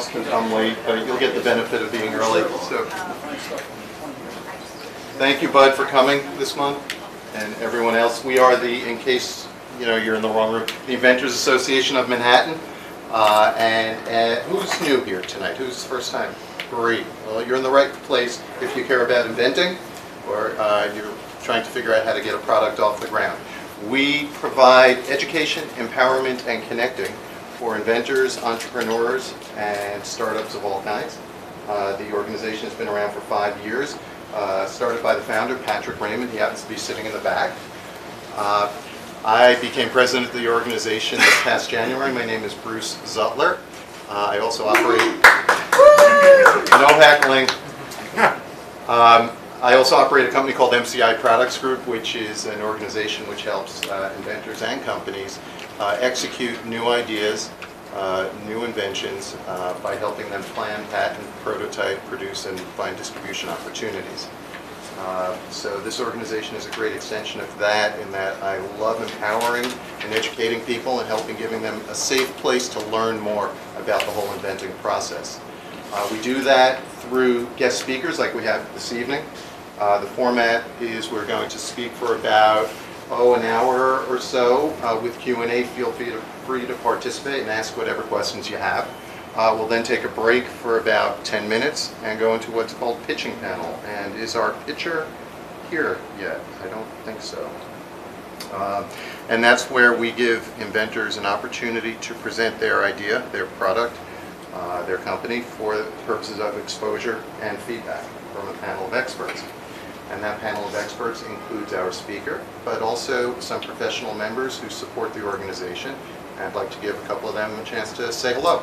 else can come late, but you'll get the benefit of being early, so. Thank you, Bud, for coming this month, and everyone else. We are the, in case, you know, you're in the wrong room, the Inventors Association of Manhattan. Uh, And who's new here tonight? Who's first time? Great. Well, you're in the right place if you care about inventing, or uh, you're trying to figure out how to get a product off the ground. We provide education, empowerment, and connecting for inventors, entrepreneurs, and startups of all kinds. Uh, The organization has been around for five years, uh, started by the founder, Patrick Raymond. He happens to be sitting in the back. Uh, I became president of the organization this past January. My name is Bruce Zutler. Uh, I also operate, no heckling. Um, I also operate a company called MCI Products Group, which is an organization which helps uh, inventors and companies execute new ideas, uh, new inventions uh, by helping them plan, patent, prototype, produce, and find distribution opportunities. Uh, So this organization is a great extension of that in that I love empowering and educating people and helping giving them a safe place to learn more about the whole inventing process. Uh, We do that through guest speakers like we have this evening. Uh, The format is we're going to speak for about, oh, an hour or so uh, with Q and A. Feel free to free to participate and ask whatever questions you have. Uh, We'll then take a break for about 10 minutes and go into what's called pitching panel. And is our pitcher here yet? I don't think so. Um, And that's where we give inventors an opportunity to present their idea, their product, uh, their company for purposes of exposure and feedback from a panel of experts. And that panel of experts includes our speaker, but also some professional members who support the organization. And I'd like to give a couple of them a chance to say hello.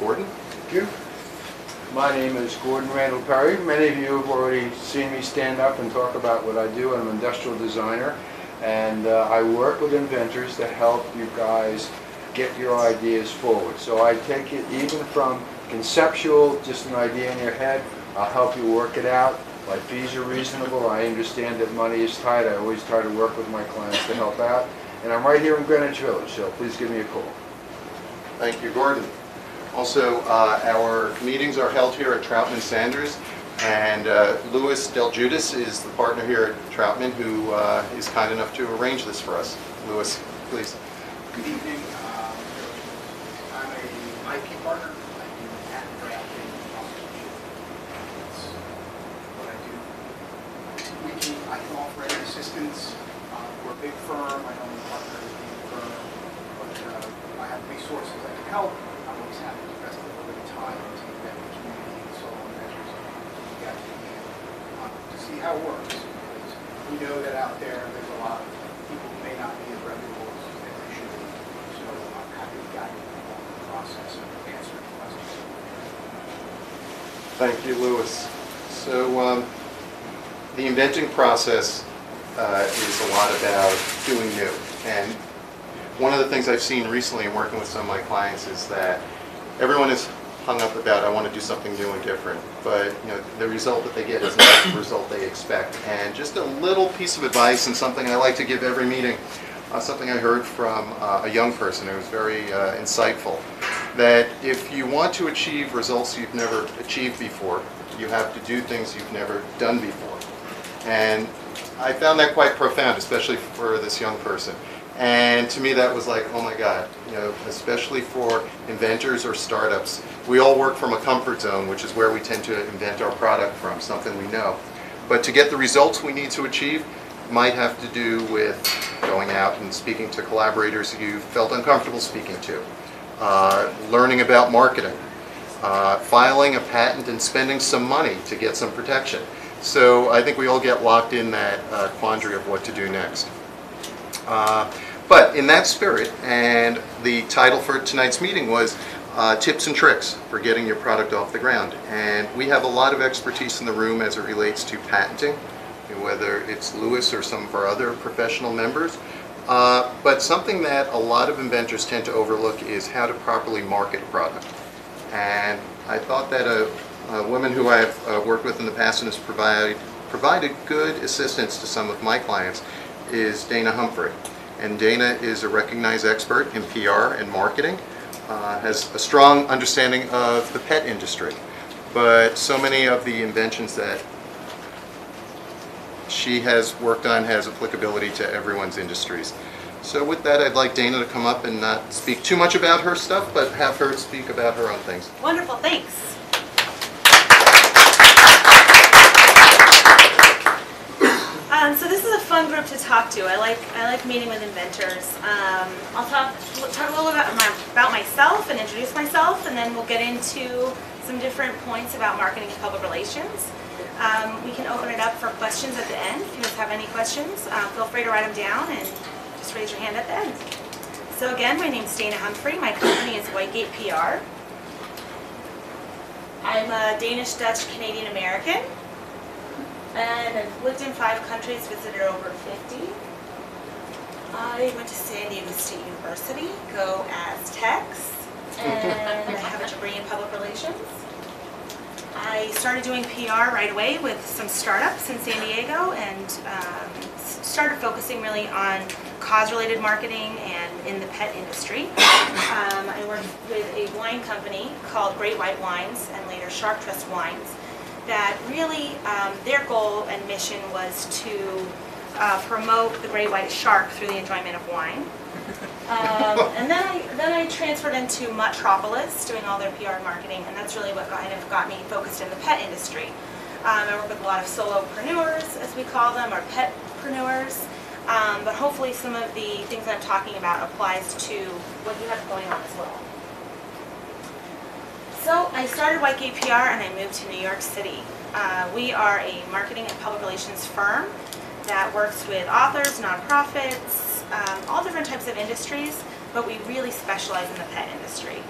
Gordon? Thank you. My name is Gordon Randall Perry. Many of you have already seen me stand up and talk about what I do. I'm an industrial designer, and uh, I work with inventors to help you guys get your ideas forward. So I take it even from conceptual, just an idea in your head, I'll help you work it out. My fees are reasonable. I understand that money is tight. I always try to work with my clients to help out. And I'm right here in Greenwich Village, so please give me a call. Thank you, Gordon. Also, uh, our meetings are held here at Troutman Sanders, and uh, Louis DelJuidice is the partner here at Troutman who uh, is kind enough to arrange this for us. Louis, please. Good evening. Um, I'm a IP partner. I do patent drafting and prosecution. That's what I do. We can, I can assistance. Uh, We're a big firm. I know my partner is a big firm. But uh, I have resources that can help. I'm always happy to invest a little bit of time into vendor community and so on measures together uh, to see how it works. Because We know that out there, there's a lot of people who may not be as reputable as they should be. So I'm happy to guide you along the process and answer any questions. Thank you, Louis. So, um, the inventing process uh, is a lot about doing new. And one of the things I've seen recently in working with some of my clients is that everyone is hung up about, I want to do something new and different. But, you know, the result that they get is not the result they expect. And just a little piece of advice and something I like to give every meeting, uh, something I heard from uh, a young person who was very uh, insightful, that if you want to achieve results you've never achieved before, you have to do things you've never done before. And I found that quite profound, especially for this young person. And to me, that was like, oh my God, you know, especially for inventors or startups. We all work from a comfort zone, which is where we tend to invent our product from, something we know. But to get the results we need to achieve might have to do with going out and speaking to collaborators you felt uncomfortable speaking to, uh, learning about marketing, uh, filing a patent and spending some money to get some protection. So I think we all get locked in that uh, quandary of what to do next. Uh, But in that spirit, and the title for tonight's meeting was uh, Tips and Tricks for Getting Your Product Off the Ground. And we have a lot of expertise in the room as it relates to patenting, whether it's Louis or some of our other professional members. Uh, But something that a lot of inventors tend to overlook is how to properly market a product. And I thought that a, a woman who I've uh, worked with in the past and has provided, provided good assistance to some of my clients is Dana Humphrey. And Dana is a recognized expert in PR and marketing. uh, has a strong understanding of the pet industry, but so many of the inventions that she has worked on has applicability to everyone's industries. So with that, I'd like Dana to come up and not speak too much about her stuff, but have her speak about her own things. Wonderful, thanks. Um, so this is a fun group to talk to. I like I like meeting with inventors. Um, I'll talk talk a little about, my, about myself and introduce myself, and then we'll get into some different points about marketing and public relations. Um, we can open it up for questions at the end. If you guys have any questions, uh, feel free to write them down and just raise your hand at the end. So again, my name is Dana Humphrey. My company is Whitegate PR. I'm a Danish, Dutch, Canadian American. And I've lived in five countries, visited over 50. I went to San Diego State University, go Aztecs, and I have a degree in public relations. I started doing PR right away with some startups in San Diego and um, started focusing really on cause-related marketing and in the pet industry. Um, I worked with a wine company called Great White Wines and later Shark Trust Wines that really, um, their goal and mission was to uh, promote the great white shark through the enjoyment of wine. Um, and then I then I transferred into Metropolis, doing all their PR and marketing, and that's really what kind of got me focused in the pet industry. Um, I work with a lot of solopreneurs, as we call them, or petpreneurs. Um, but hopefully, some of the things I'm talking about applies to what you have going on as well. So I started Whitegate PR and I moved to New York City. Uh, we are a marketing and public relations firm that works with authors, nonprofits, um, all different types of industries, but we really specialize in the pet industry.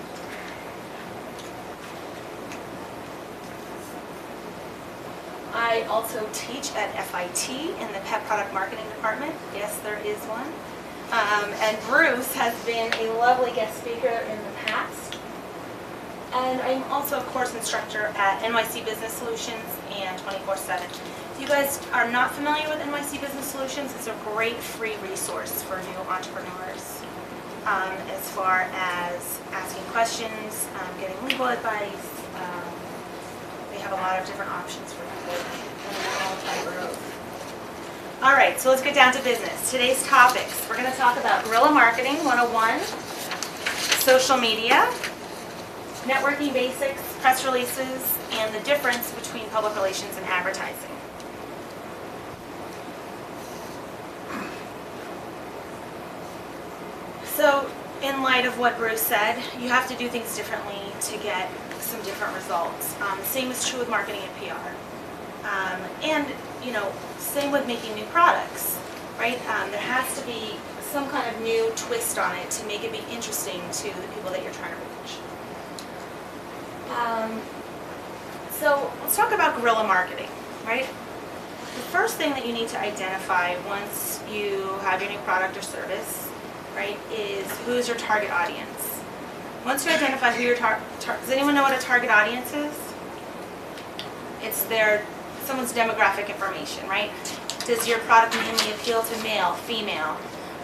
I also teach at FIT in the pet product marketing department. Yes, there is one. Um, and Bruce has been a lovely guest speaker in the past. And I'm also a course instructor at NYC Business Solutions and 24/7. If you guys are not familiar with NYC Business Solutions, it's a great free resource for new entrepreneurs um, as far as asking questions, um, getting legal advice. Um, they have a lot of different options for people. All right, so let's get down to business. Today's topics, we're going to talk about guerrilla marketing 101, social media, networking basics, press releases, and the difference between public relations and advertising. So, in light of what Bruce said, you have to do things differently to get some different results. Um, same is true with marketing and PR. Um, and, you know, same with making new products, right? Um, there has to be some kind of new twist on it to make it be interesting to the people that you're trying to reach. Um, so let's talk about guerrilla marketing, right? The first thing that you need to identify once you have your new product or service, right, is who's your target audience. Once you identify who your target, tar- does anyone know what a target audience is? It's their someone's demographic information, right? Does your product mainly appeal to male, female,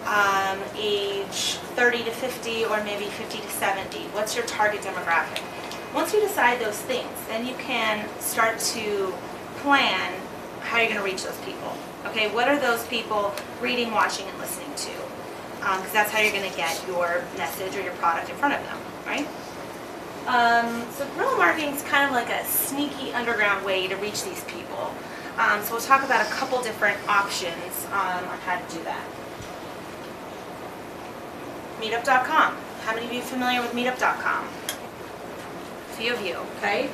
um, age 30 to 50, or maybe 50 to 70? What's your target demographic? Once you decide those things, then you can start to plan how you're going to reach those people. Okay, what are those people reading, watching, and listening to? Because that's how you're going to get your message or your product in front of them, right? Um, so guerrilla marketing is kind of like a sneaky underground way to reach these people. Um, so we'll talk about a couple different options um, on how to do that. Meetup.com. How many of you are familiar with Meetup.com? Few of you, okay?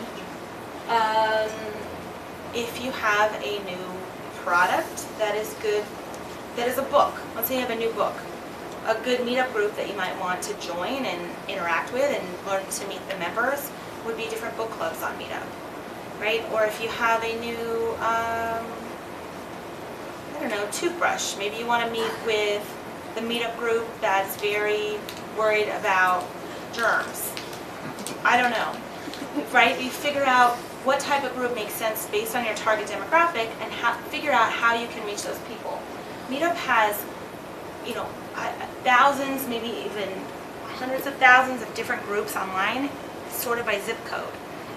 Um, if you have a new product that is good, that is a book, let's say you have a new book, a good meetup group that you might want to join and interact with and learn to meet the members would be different book clubs on Meetup, right? Or if you have a new, um, I don't know, toothbrush, maybe you want to meet with the meetup group that's very worried about germs. I don't know, right? You figure out what type of group makes sense based on your target demographic and figure out how you can reach those people. Meetup has, you know, thousands, maybe even hundreds of thousands of different groups online sorted by zip code.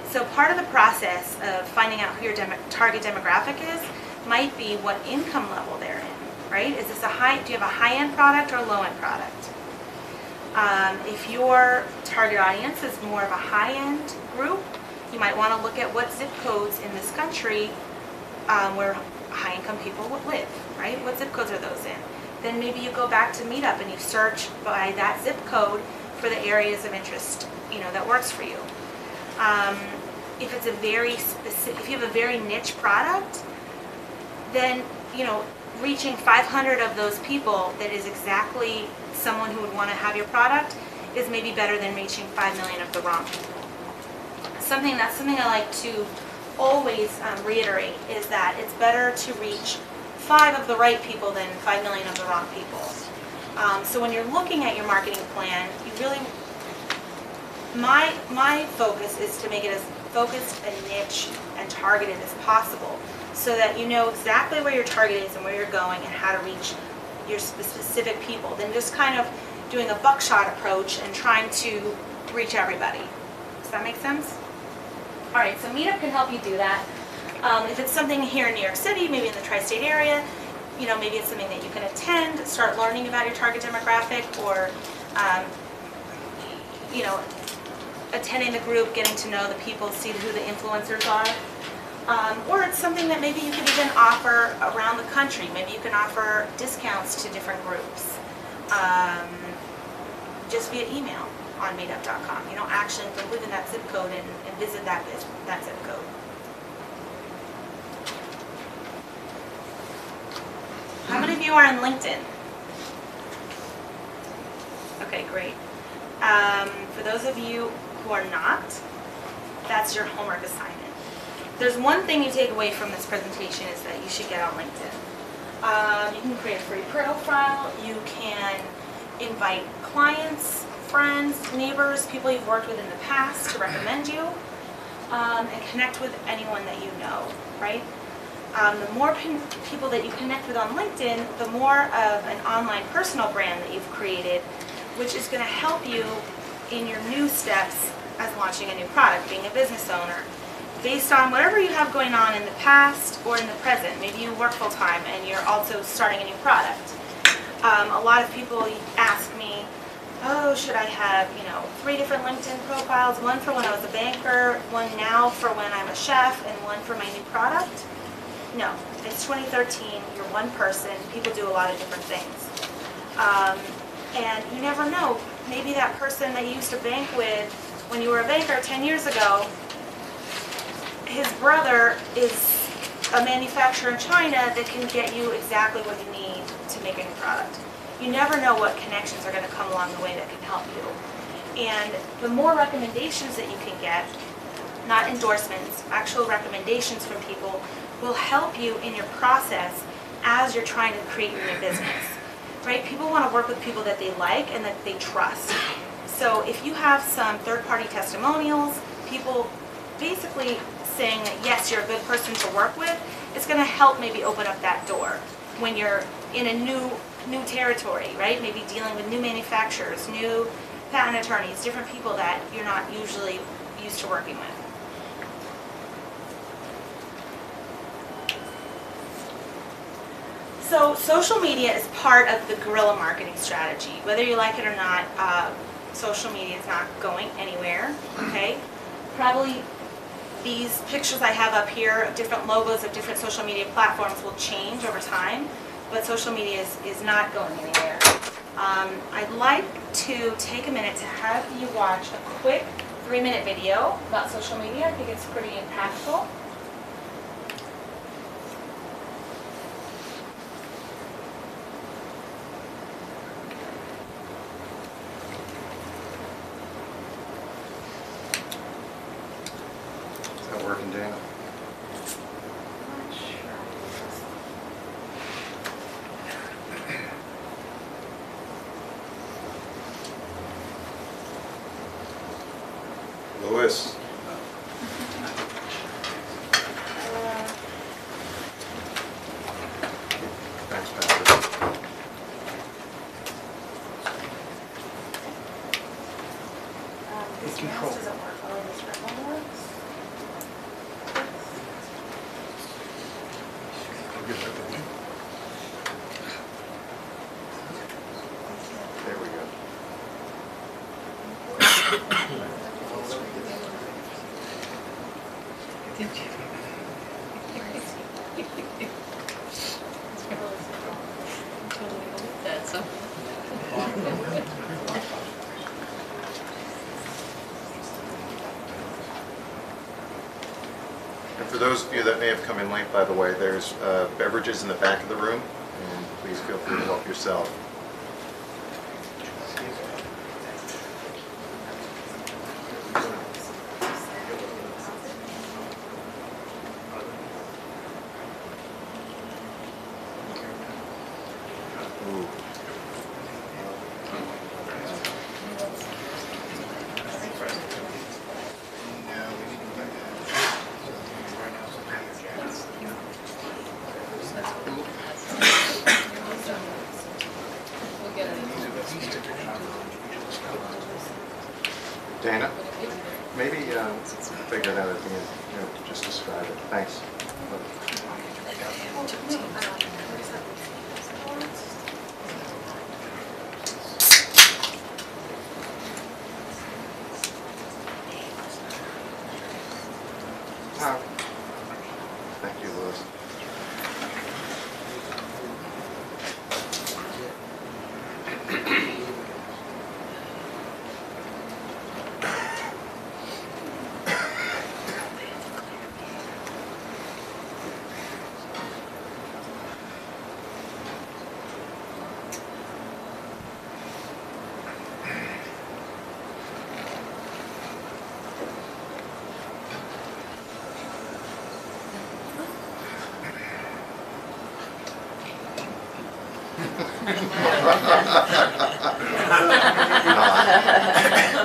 So part of the process of finding out who your target demographic is might be what income level they're in, right? Is this a high, do you have a high-end product or a low-end product? Um, if your target audience is more of a high-end group, you might want to look at what zip codes in this country um, where high-income people would live, right? What zip codes are those in? Then maybe you go back to Meetup and you search by that zip code for the areas of interest, you know, that works for you. Um, if it's a very specific, if you have a very niche product, then, you know, reaching 500 of those people that is exactly someone who would want to have your product is maybe better than reaching 5 million of the wrong people. Something, that's something I like to always um, reiterate, is that it's better to reach five of the right people than 5 million of the wrong people. Um, So when you're looking at your marketing plan, you really, my, my focus is to make it as focused and niche and targeted as possible so that you know exactly where your target is and where you're going and how to reach your specific people than just kind of doing a buckshot approach and trying to reach everybody. Does that make sense? All right, so Meetup can help you do that. Um, if it's something here in New York City, maybe in the tri-state area, you know, maybe it's something that you can attend, start learning about your target demographic, or, um, you know, attending the group, getting to know the people, see who the influencers are. Um, or it's something that maybe you could even offer around the country. Maybe you can offer discounts to different groups, um, just via email on meetup.com. You don't actually have live in that zip code and, and visit that, that zip code. How many of you are on LinkedIn? Okay, great. Um, for those of you who are not, that's your homework assignment. There's one thing you take away from this presentation is that you should get on LinkedIn. Um, you can create a free profile. You can invite clients, friends, neighbors, people you've worked with in the past to recommend you, um, and connect with anyone that you know, right? Um, the more people that you connect with on LinkedIn, the more of an online personal brand that you've created, which is going to help you in your new steps as launching a new product, being a business owner. Based on whatever you have going on in the past or in the present, maybe you work full time and you're also starting a new product. Um, a lot of people ask me, oh, should I have, you know, three different LinkedIn profiles, one for when I was a banker, one now for when I'm a chef, and one for my new product? No, it's 2013, you're one person, people do a lot of different things. Um, and you never know, maybe that person that you used to bank with when you were a banker 10 years ago, his brother is a manufacturer in China that can get you exactly what you need to make a new product. You never know what connections are going to come along the way that can help you. And the more recommendations that you can get, not endorsements, actual recommendations from people, will help you in your process as you're trying to create your new business. Right? People want to work with people that they like and that they trust. So if you have some third-party testimonials, people basically saying that yes, you're a good person to work with, it's going to help maybe open up that door when you're in a new new territory, right? Maybe dealing with new manufacturers, new patent attorneys, different people that you're not usually used to working with. So social media is part of the guerrilla marketing strategy. Whether you like it or not, uh, social media is not going anywhere, okay? Probably these pictures I have up here, of different logos of different social media platforms will change over time, but social media is, is not going anywhere. Um, I'd like to take a minute to have you watch a quick three-minute video about social media. I think it's pretty impactful. Is that working, Dana? Louis? Uh, Thanks, Patrick. This control. mouse doesn't work. Oh, this red one works. There we go. That's a. And for those of you that may have come in late, by the way, there's uh, beverages in the back of the room, and please feel free to help yourself. Wow.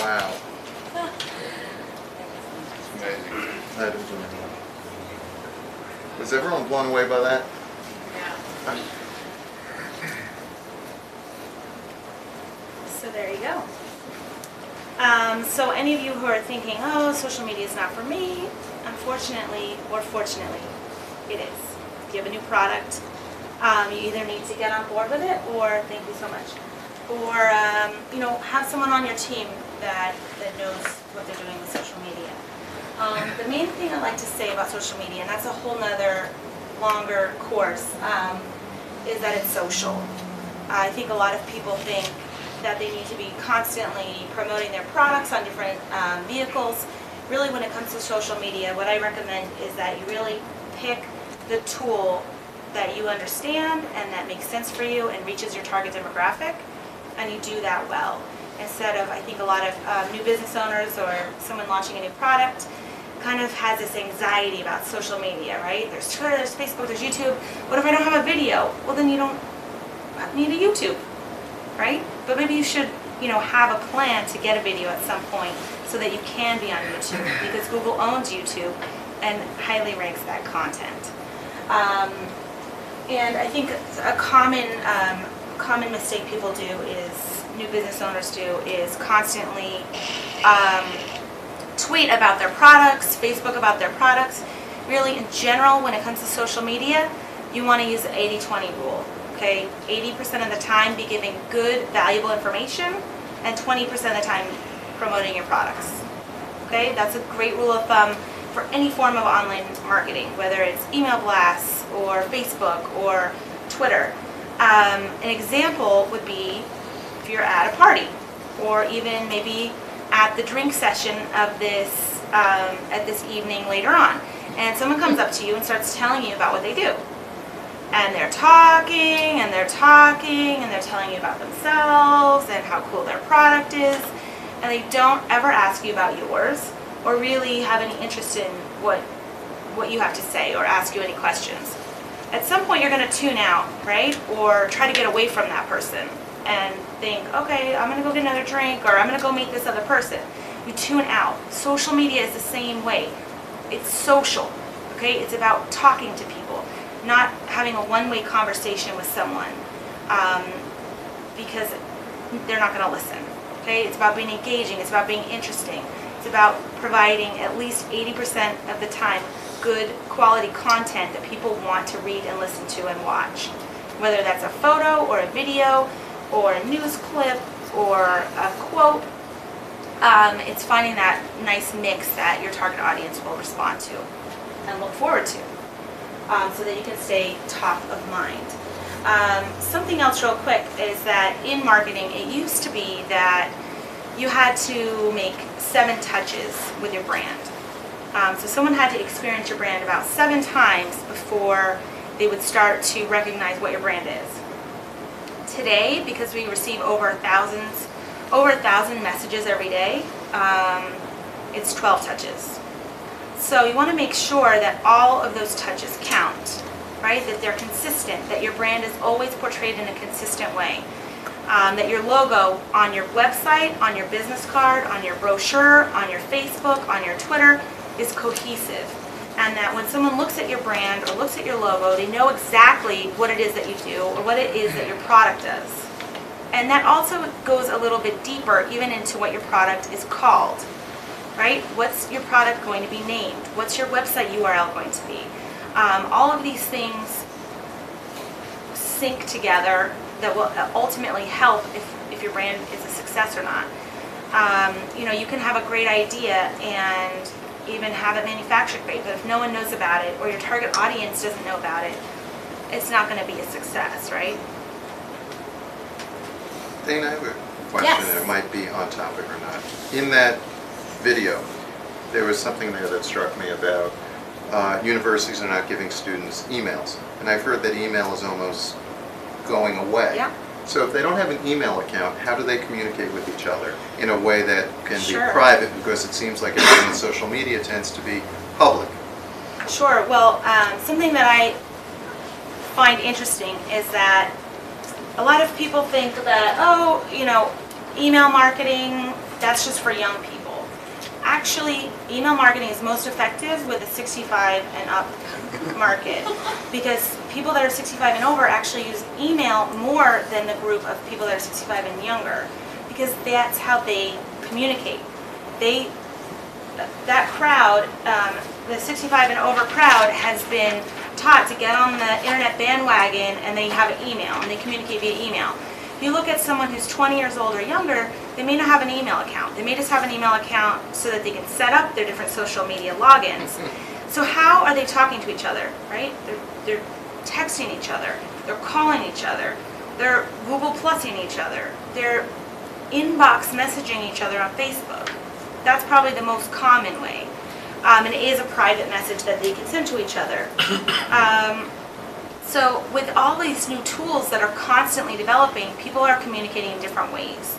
Wow. Amazing. That is amazing. Was everyone blown away by that? Yeah. So there you go. Um, so any of you who are thinking, oh, social media is not for me, unfortunately or fortunately, it is. If you have a new product, um, you either need to get on board with it, or thank you so much, or um, you know, have someone on your team that that knows what they're doing with social media. Um, the main thing I like to say about social media, and that's a whole nother longer course, um, is that it's social. I think a lot of people think that they need to be constantly promoting their products on different um, vehicles. Really, when it comes to social media, what I recommend is that you really pick the tool that you understand and that makes sense for you and reaches your target demographic, and you do that well. Instead of, I think a lot of um, new business owners or someone launching a new product kind of has this anxiety about social media, right? There's Twitter, there's Facebook, there's YouTube. What if I don't have a video? Well, then you don't need a YouTube, right? But maybe you should, you know, have a plan to get a video at some point so that you can be on YouTube because Google owns YouTube and highly ranks that content. Um, and I think a common um, common mistake people do is new business owners do is constantly um, tweet about their products, Facebook about their products. Really, in general, when it comes to social media, you want to use the 80-20 rule. Okay, 80% of the time be giving good, valuable information, and 20% of the time promoting your products. Okay, that's a great rule of thumb for any form of online marketing, whether it's email blasts or Facebook or Twitter. Um, an example would be you're at a party or even maybe at the drink session of this um, at this evening later on, and someone comes up to you and starts telling you about what they do. And they're talking and they're talking and they're telling you about themselves and how cool their product is, and they don't ever ask you about yours or really have any interest in what what you have to say or ask you any questions. At some point you're going to tune out, right? Or try to get away from that person and think, okay, I'm to go get another drink or I'm to go meet this other person. You tune out. Social media is the same way. It's social, okay? It's about talking to people, not having a one-way conversation with someone um, because they're not to listen, okay? It's about being engaging. It's about being interesting. It's about providing at least 80% of the time good quality content that people want to read and listen to and watch. Whether that's a photo or a video or a news clip or a quote, um, it's finding that nice mix that your target audience will respond to and look forward to um, so that you can stay top of mind. Um, something else real quick is that in marketing it used to be that you had to make seven touches with your brand. Um, so someone had to experience your brand about seven times before they would start to recognize what your brand is. Today, because we receive over thousands, over a thousand messages every day, um, it's 12 touches. So you want to make sure that all of those touches count, right? That they're consistent, that your brand is always portrayed in a consistent way. Um, that your logo on your website, on your business card, on your brochure, on your Facebook, on your Twitter is cohesive. And that when someone looks at your brand or looks at your logo, they know exactly what it is that you do or what it is that your product does. And that also goes a little bit deeper even into what your product is called, right? What's your product going to be named? What's your website URL going to be? Um, all of these things sync together that will ultimately help if, if your brand is a success or not. Um, you know, you can have a great idea and even have it manufactured but if no one knows about it or your target audience doesn't know about it, it's not going to be a success, right? Dana, I have a question Yes. that might be on topic or not. In that video, there was something there that struck me about uh, universities are not giving students emails. And I've heard that email is almost going away. Yeah. So if they don't have an email account, how do they communicate with each other in a way that can be private? Because it seems like everything on social media tends to be public. Sure. Well, um, something that I find interesting is that a lot of people think that, oh, you know, email marketing, that's just for young people. Actually, email marketing is most effective with a 65 and up market because people that are 65 and over actually use email more than the group of people that are 65 and younger because that's how they communicate. They that crowd, um, the 65 and over crowd, has been taught to get on the internet bandwagon and they have an email and they communicate via email. If you look at someone who's 20 years old or younger, they may not have an email account. They may just have an email account so that they can set up their different social media logins. So how are they talking to each other, right? They're, they're texting each other, they're calling each other, they're Google Plusing each other, they're inbox messaging each other on Facebook. That's probably the most common way. Um, and it is a private message that they can send to each other. Um, so with all these new tools that are constantly developing, people are communicating in different ways.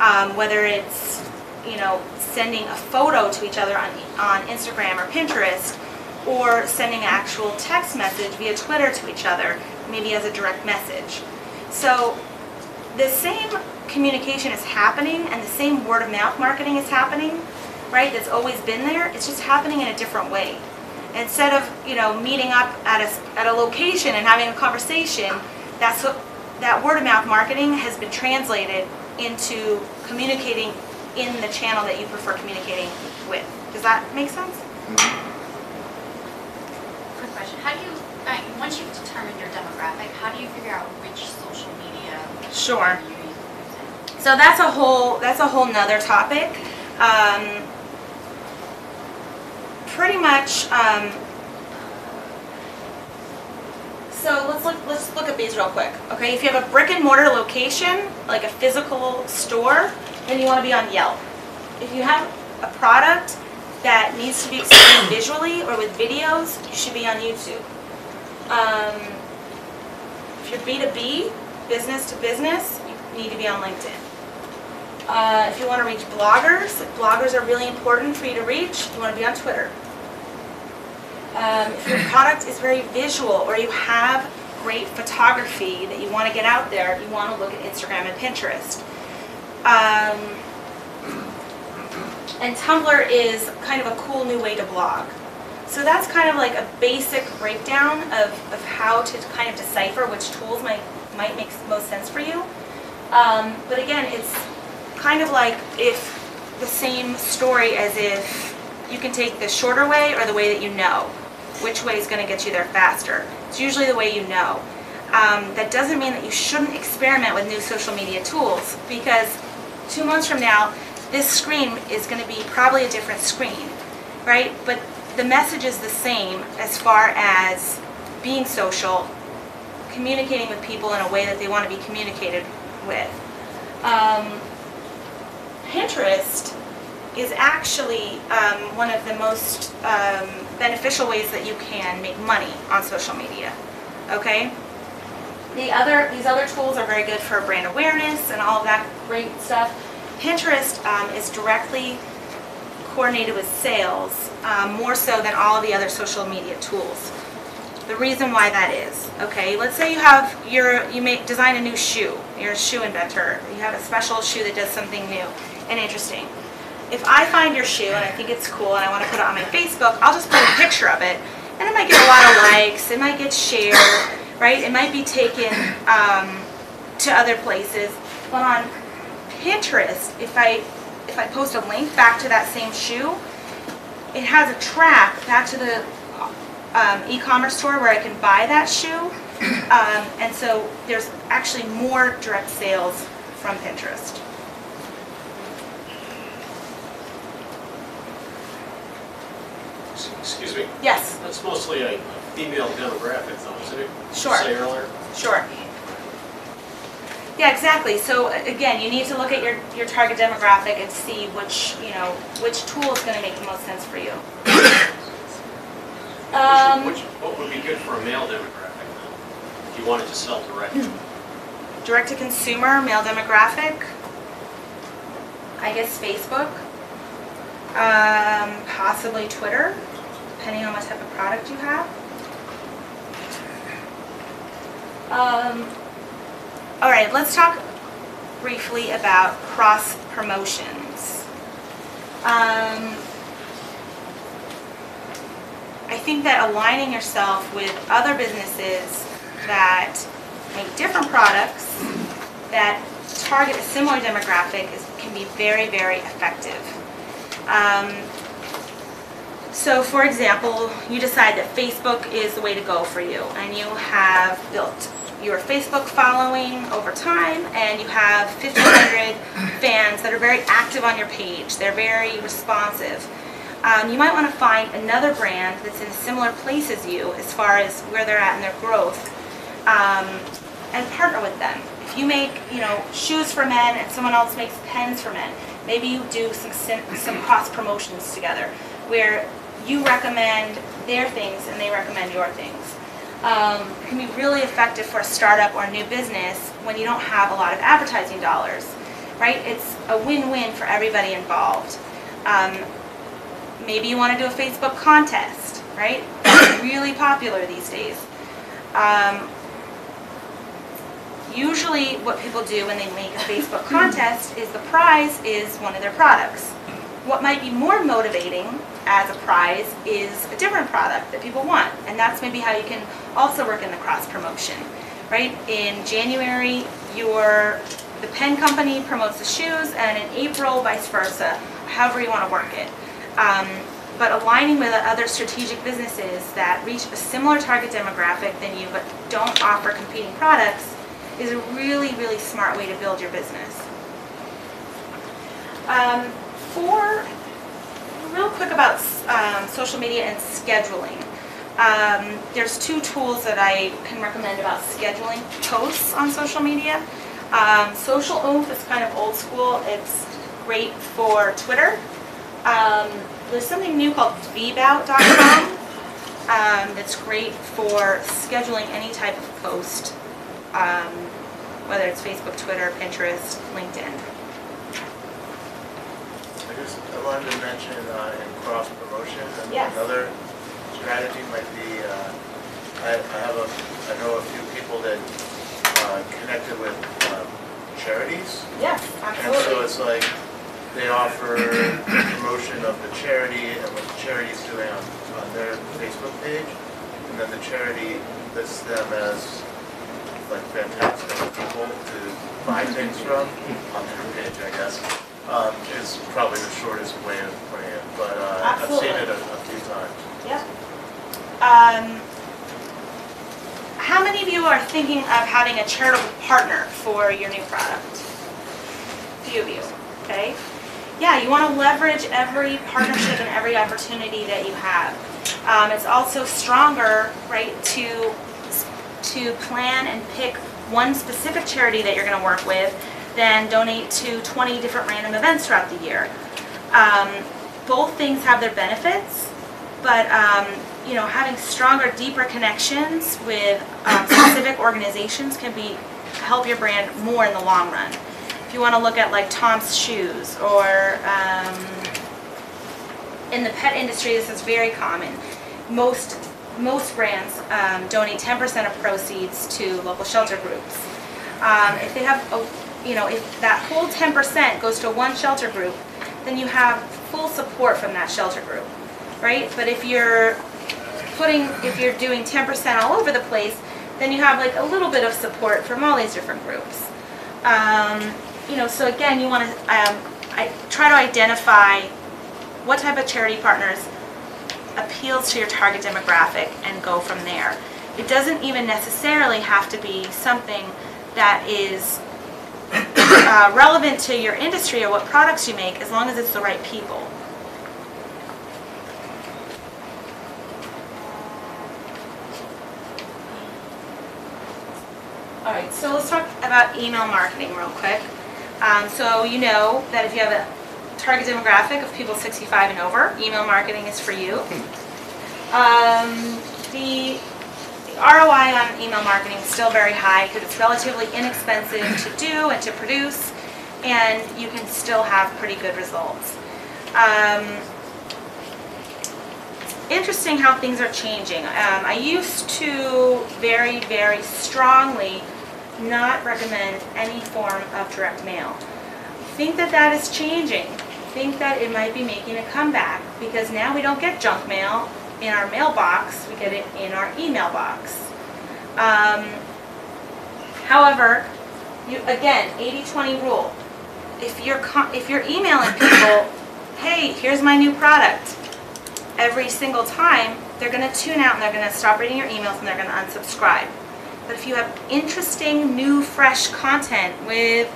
Um, whether it's, you know, sending a photo to each other on, on Instagram or Pinterest, or sending an actual text message via Twitter to each other, maybe as a direct message. So the same communication is happening and the same word of mouth marketing is happening, right? That's always been there. It's just happening in a different way. Instead of you know meeting up at a at a location and having a conversation, that's what that word of mouth marketing has been translated into communicating in the channel that you prefer communicating with. Does that make sense? Quick question, how do you, uh, once you've determined your demographic, how do you figure out which social media Sure. So that's a whole that's a whole nother topic. Um, pretty much. Um, so let's look let's look at these real quick. Okay, if you have a brick and mortar location, like a physical store, then you want to be on Yelp. If you have a product that needs to be explained visually or with videos, you should be on YouTube. Um, if you're B2B, business to business, you need to be on LinkedIn. Uh, if you want to reach bloggers, bloggers are really important for you to reach. You want to be on Twitter. Um, if your product is very visual or you have great photography that you want to get out there, you want to look at Instagram and Pinterest. Um, and Tumblr is kind of a cool new way to blog. So that's kind of like a basic breakdown of, of how to kind of decipher which tools might, might make most sense for you. Um, but again, it's kind of like if the same story as if you can take the shorter way or the way that you know. Which way is going to get you there faster? It's usually the way you know. Um, that doesn't mean that you shouldn't experiment with new social media tools because two months from now, this screen is going to be probably a different screen, right? But the message is the same as far as being social, communicating with people in a way that they want to be communicated with. Um, Pinterest is actually um, one of the most um, beneficial ways that you can make money on social media. Okay. The other these other tools are very good for brand awareness and all of that great stuff. Pinterest um, is directly coordinated with sales um, more so than all of the other social media tools. The reason why that is, okay, let's say you have your you make design a new shoe. You're a shoe inventor. You have a special shoe that does something new and interesting. If I find your shoe and I think it's cool and I want to put it on my Facebook, I'll just put a picture of it, and it might get a lot of likes. It might get shared, right? It might be taken um, to other places. But on Pinterest, if I if I post a link back to that same shoe, it has a track back to the um, e-commerce store where I can buy that shoe. Um, and so there's actually more direct sales from Pinterest. Excuse me, Yes, that's mostly a female demographic though, isn't it? Did you Sure. say earlier? sure. Yeah, exactly. So a- again, you need to look at your, your target demographic and see which, you know, which tool is going to make the most sense for you. Um, Which, what would be good for a male demographic then? If you wanted to sell direct? direct to consumer, male demographic. I guess Facebook. Um, possibly Twitter, depending on what type of product you have. Um, all right, let's talk briefly about cross promotions. Um, I think that aligning yourself with other businesses that make different products that target a similar demographic is, can be very, very effective. Um, so for example, you decide that Facebook is the way to go for you and you have built your Facebook following over time and you have 1,500 fans that are very active on your page. They're very responsive. Um, you might want to find another brand that's in a similar place as you as far as where they're at in their growth um, and partner with them. If you make, you know, shoes for men and someone else makes pens for men, maybe you do some some cross promotions together where you recommend their things and they recommend your things. Um, it can be really effective for a startup or a new business when you don't have a lot of advertising dollars, right? It's a win-win for everybody involved. Um, maybe you want to do a Facebook contest, right? Really popular these days. Um, usually what people do when they make a Facebook contest is the prize is one of their products. What might be more motivating as a prize is a different product that people want. And that's maybe how you can also work in the cross promotion, right? In January, your the pen company promotes the shoes and in April, vice versa, however you want to work it. Um, but aligning with other strategic businesses that reach a similar target demographic than you but don't offer competing products is a really, really smart way to build your business. Um, for, real quick about um, social media and scheduling. Um, there's two tools that I can recommend about scheduling posts on social media. Um, social Oomph is kind of old school. It's great for Twitter. Um, there's something new called vbout.com um, that's great for scheduling any type of post, um, whether it's Facebook, Twitter, Pinterest, LinkedIn. I just, I wanted to mention uh, in cross promotion, and Yes. another strategy might be, uh, I I have a, I know a few people that uh, connected with um, charities, Yes, and so it's like, they offer promotion of the charity and what the charity is doing on, on their Facebook page, and then the charity lists them as like fantastic people to buy things from on their page, I guess. Um, is probably the shortest way of putting it, but uh, I've seen it a, a few times. Yep. Um, how many of you are thinking of having a charitable partner for your new product? A Few of you, okay? Yeah, you want to leverage every partnership and every opportunity that you have. Um, it's also stronger, right, to to plan and pick one specific charity that you're going to work with than donate to 20 different random events throughout the year. Um, both things have their benefits, but um, you know, having stronger, deeper connections with um, specific organizations can be help your brand more in the long run. If you want to look at like Tom's Shoes or um, in the pet industry, this is very common. Most most brands um, donate 10% of proceeds to local shelter groups. Um, if they have, a, you know, if that whole 10% goes to one shelter group, then you have full support from that shelter group, right? But if you're putting, if you're doing 10% all over the place, then you have like a little bit of support from all these different groups. Um, you know, so again, you want to um, try to identify what type of charity partners appeals to your target demographic and go from there. It doesn't even necessarily have to be something that is uh, relevant to your industry or what products you make as long as it's the right people. All right, so let's talk about email marketing real quick. Um, so you know that if you have a target demographic of people 65 and over, email marketing is for you. Um, the, the ROI on email marketing is still very high because it's relatively inexpensive to do and to produce, and you can still have pretty good results. Um, interesting how things are changing. Um, I used to very, very strongly not recommend any form of direct mail. Think that that is changing think that it might be making a comeback because now we don't get junk mail in our mailbox, we get it in our email box. Um, however, you, again, 80-20 rule. If you're, if you're emailing people, hey, here's my new product, every single time, they're gonna tune out and they're gonna stop reading your emails and they're gonna unsubscribe. But if you have interesting, new, fresh content with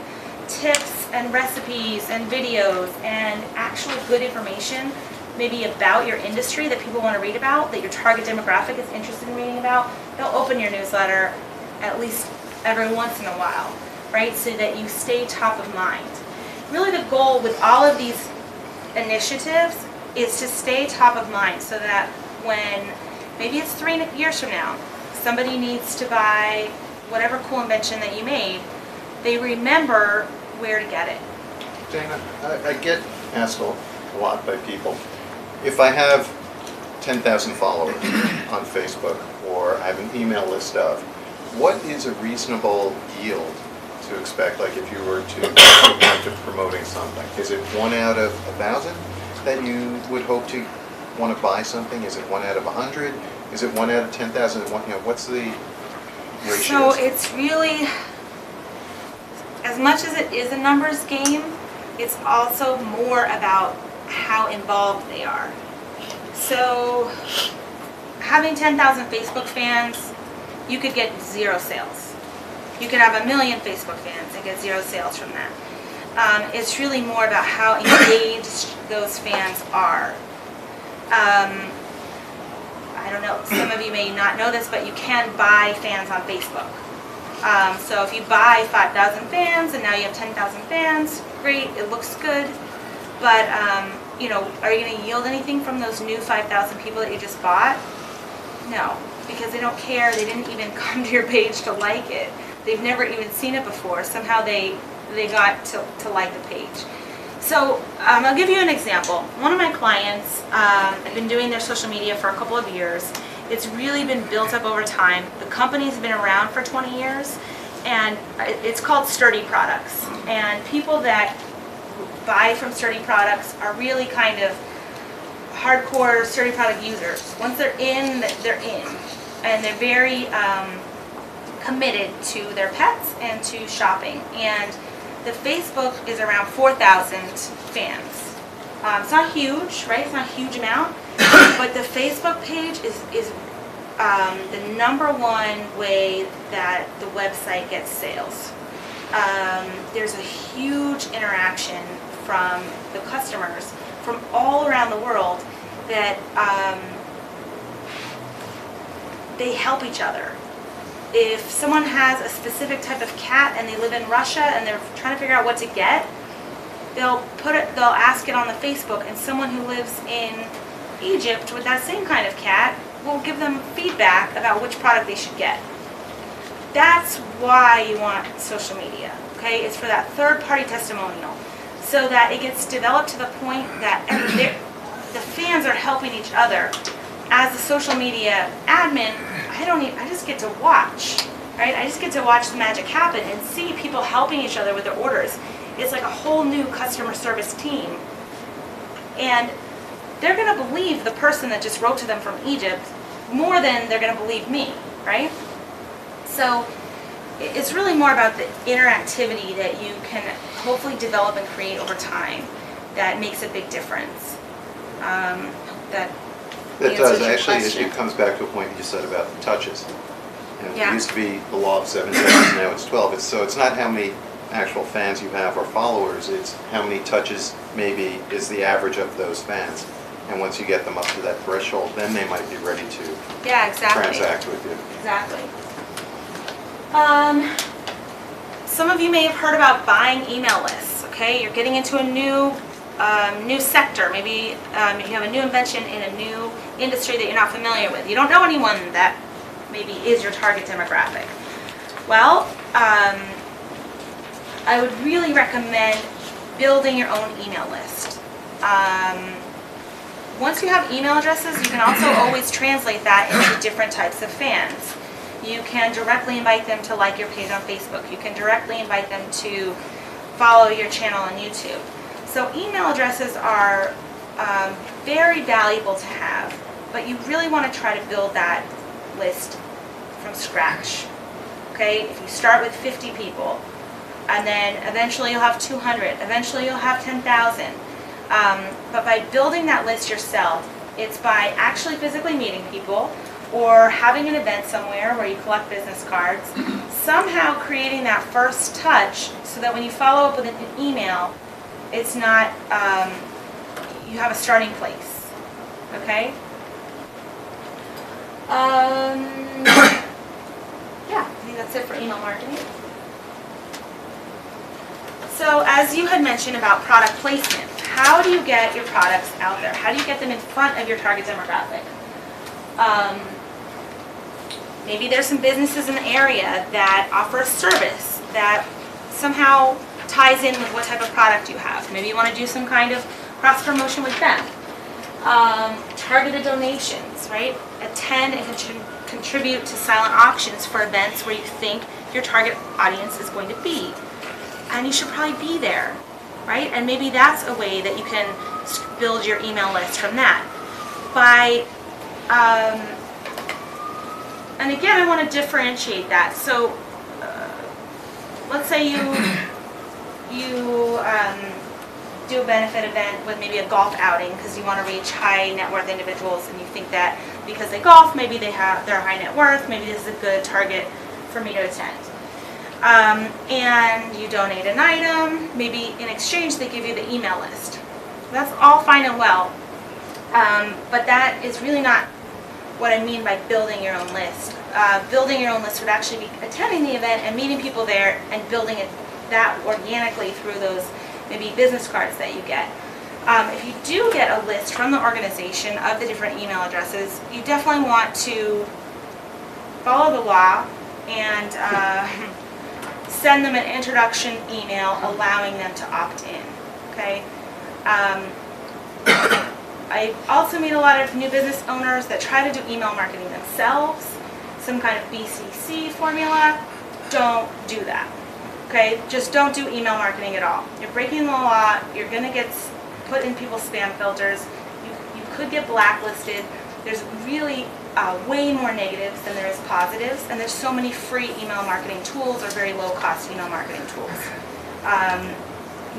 tips and recipes and videos and actual good information, maybe about your industry that people want to read about, that your target demographic is interested in reading about, they'll open your newsletter at least every once in a while, right? So that you stay top of mind. Really the goal with all of these initiatives is to stay top of mind so that when, maybe it's three years from now, somebody needs to buy whatever cool invention that you made, they remember where to get it. Dana, I, I get asked a a lot by people, if I have ten thousand followers on Facebook, or I have an email list of, what is a reasonable yield to expect, like if you were to go to promoting something? Is it one out of a thousand that you would hope to want to buy something? Is it one out of a hundred? Is it one out of ten thousand? You know, what's the ratio? So it's really, as much as it is a numbers game, it's also more about how involved they are. So having 10,000 Facebook fans, you could get zero sales. You could have a million Facebook fans and get zero sales from that. Um, it's really more about how engaged those fans are. Um, I don't know, some of you may not know this, but you can buy fans on Facebook. Um, so if you buy 5,000 fans and now you have 10,000 fans, great, it looks good. But, um, you know, are you going to yield anything from those new 5,000 people that you just bought? No, because they don't care. They didn't even come to your page to like it. They've never even seen it before. Somehow they they got to, to like the page. So um, I'll give you an example. One of my clients, um, I've been doing their social media for a couple of years. It's really been built up over time. The company's been around for 20 years, and it's called Sturdi Products. And people that buy from Sturdi Products are really kind of hardcore Sturdi Product users. Once they're in, they're in, and they're very um, committed to their pets and to shopping. And the Facebook is around 4,000 fans. Um, it's not huge, right? It's not a huge amount, but the Facebook page is is um, the number one way that the website gets sales. Um, there's a huge interaction from the customers from all around the world that um, they help each other if someone has a specific type of cat and they live in Russia and they're trying to figure out what to get, they'll put it, they'll ask it on the Facebook, and someone who lives in Egypt with that same kind of cat will give them feedback about which product they should get. That's why you want social media, okay? It's for that third-party testimonial, so that it gets developed to the point that the fans are helping each other. As a social media admin, I don't even, I just get to watch, right? I just get to watch the magic happen and see people helping each other with their orders. It's like a whole new customer service team. And they're gonna believe the person that just wrote to them from Egypt more than they're gonna believe me, right? So it's really more about the interactivity that you can hopefully develop and create over time that makes a big difference. Um, that It answers does, actually, it- question. it comes back to a point you just said about the touches. You know, Yeah. It used to be the law of seven touches, now it's 12. It's- So it's not how many actual fans you have or followers, it's how many touches maybe is the average of those fans. And once you get them up to that threshold, then they might be ready to yeah, exactly. transact with you. Exactly. Um, some of you may have heard about buying email lists. Okay, you're getting into a new um, new sector. Maybe um, you have a new invention in a new industry that you're not familiar with. You don't know anyone that maybe is your target demographic. Well, um, I would really recommend building your own email list. Um, once you have email addresses, you can also always translate that into different types of fans. You can directly invite them to like your page on Facebook. You can directly invite them to follow your channel on YouTube. So email addresses are um, very valuable to have, but you really want to try to build that list from scratch. Okay, if you start with 50 people, and then eventually you'll have 200, eventually you'll have 10,000. Um, but by building that list yourself, it's by actually physically meeting people or having an event somewhere where you collect business cards, somehow creating that first touch so that when you follow up with an email, it's not, um, you have a starting place. Okay? Um, yeah, I think that's it for email marketing. So as you had mentioned about product placement, how do you get your products out there? How do you get them in front of your target demographic? Um, maybe there's some businesses in the area that offer a service that somehow ties in with what type of product you have. Maybe you want to do some kind of cross promotion with them. Um, targeted donations, right? Attend and contri- contribute to silent auctions for events where you think your target audience is going to be and you should probably be there, right? And maybe that's a way that you can build your email list from that. By, um, and again, I want to differentiate that. So, uh, let's say you you um, do a benefit event with maybe a golf outing because you want to reach high net worth individuals, and you think that because they golf, maybe they have they're high net worth, maybe this is a good target for me to attend um, and you donate an item, maybe in exchange they give you the email list. That's all fine and well, um, but that is really not what I mean by building your own list. Uh, building your own list would actually be attending the event and meeting people there and building it that organically through those maybe business cards that you get. Um, if you do get a list from the organization of the different email addresses, you definitely want to follow the law and uh, send them an introduction email allowing them to opt in. Okay. Um, I also meet a lot of new business owners that try to do email marketing themselves, some kind of BCC formula. Don't do that. Okay, just don't do email marketing at all. You're breaking the law. You're gonna get put in people's spam filters. You, you could get blacklisted. There's really uh, way more negatives than there is positives, and there's so many free email marketing tools or very low-cost email marketing tools. Um,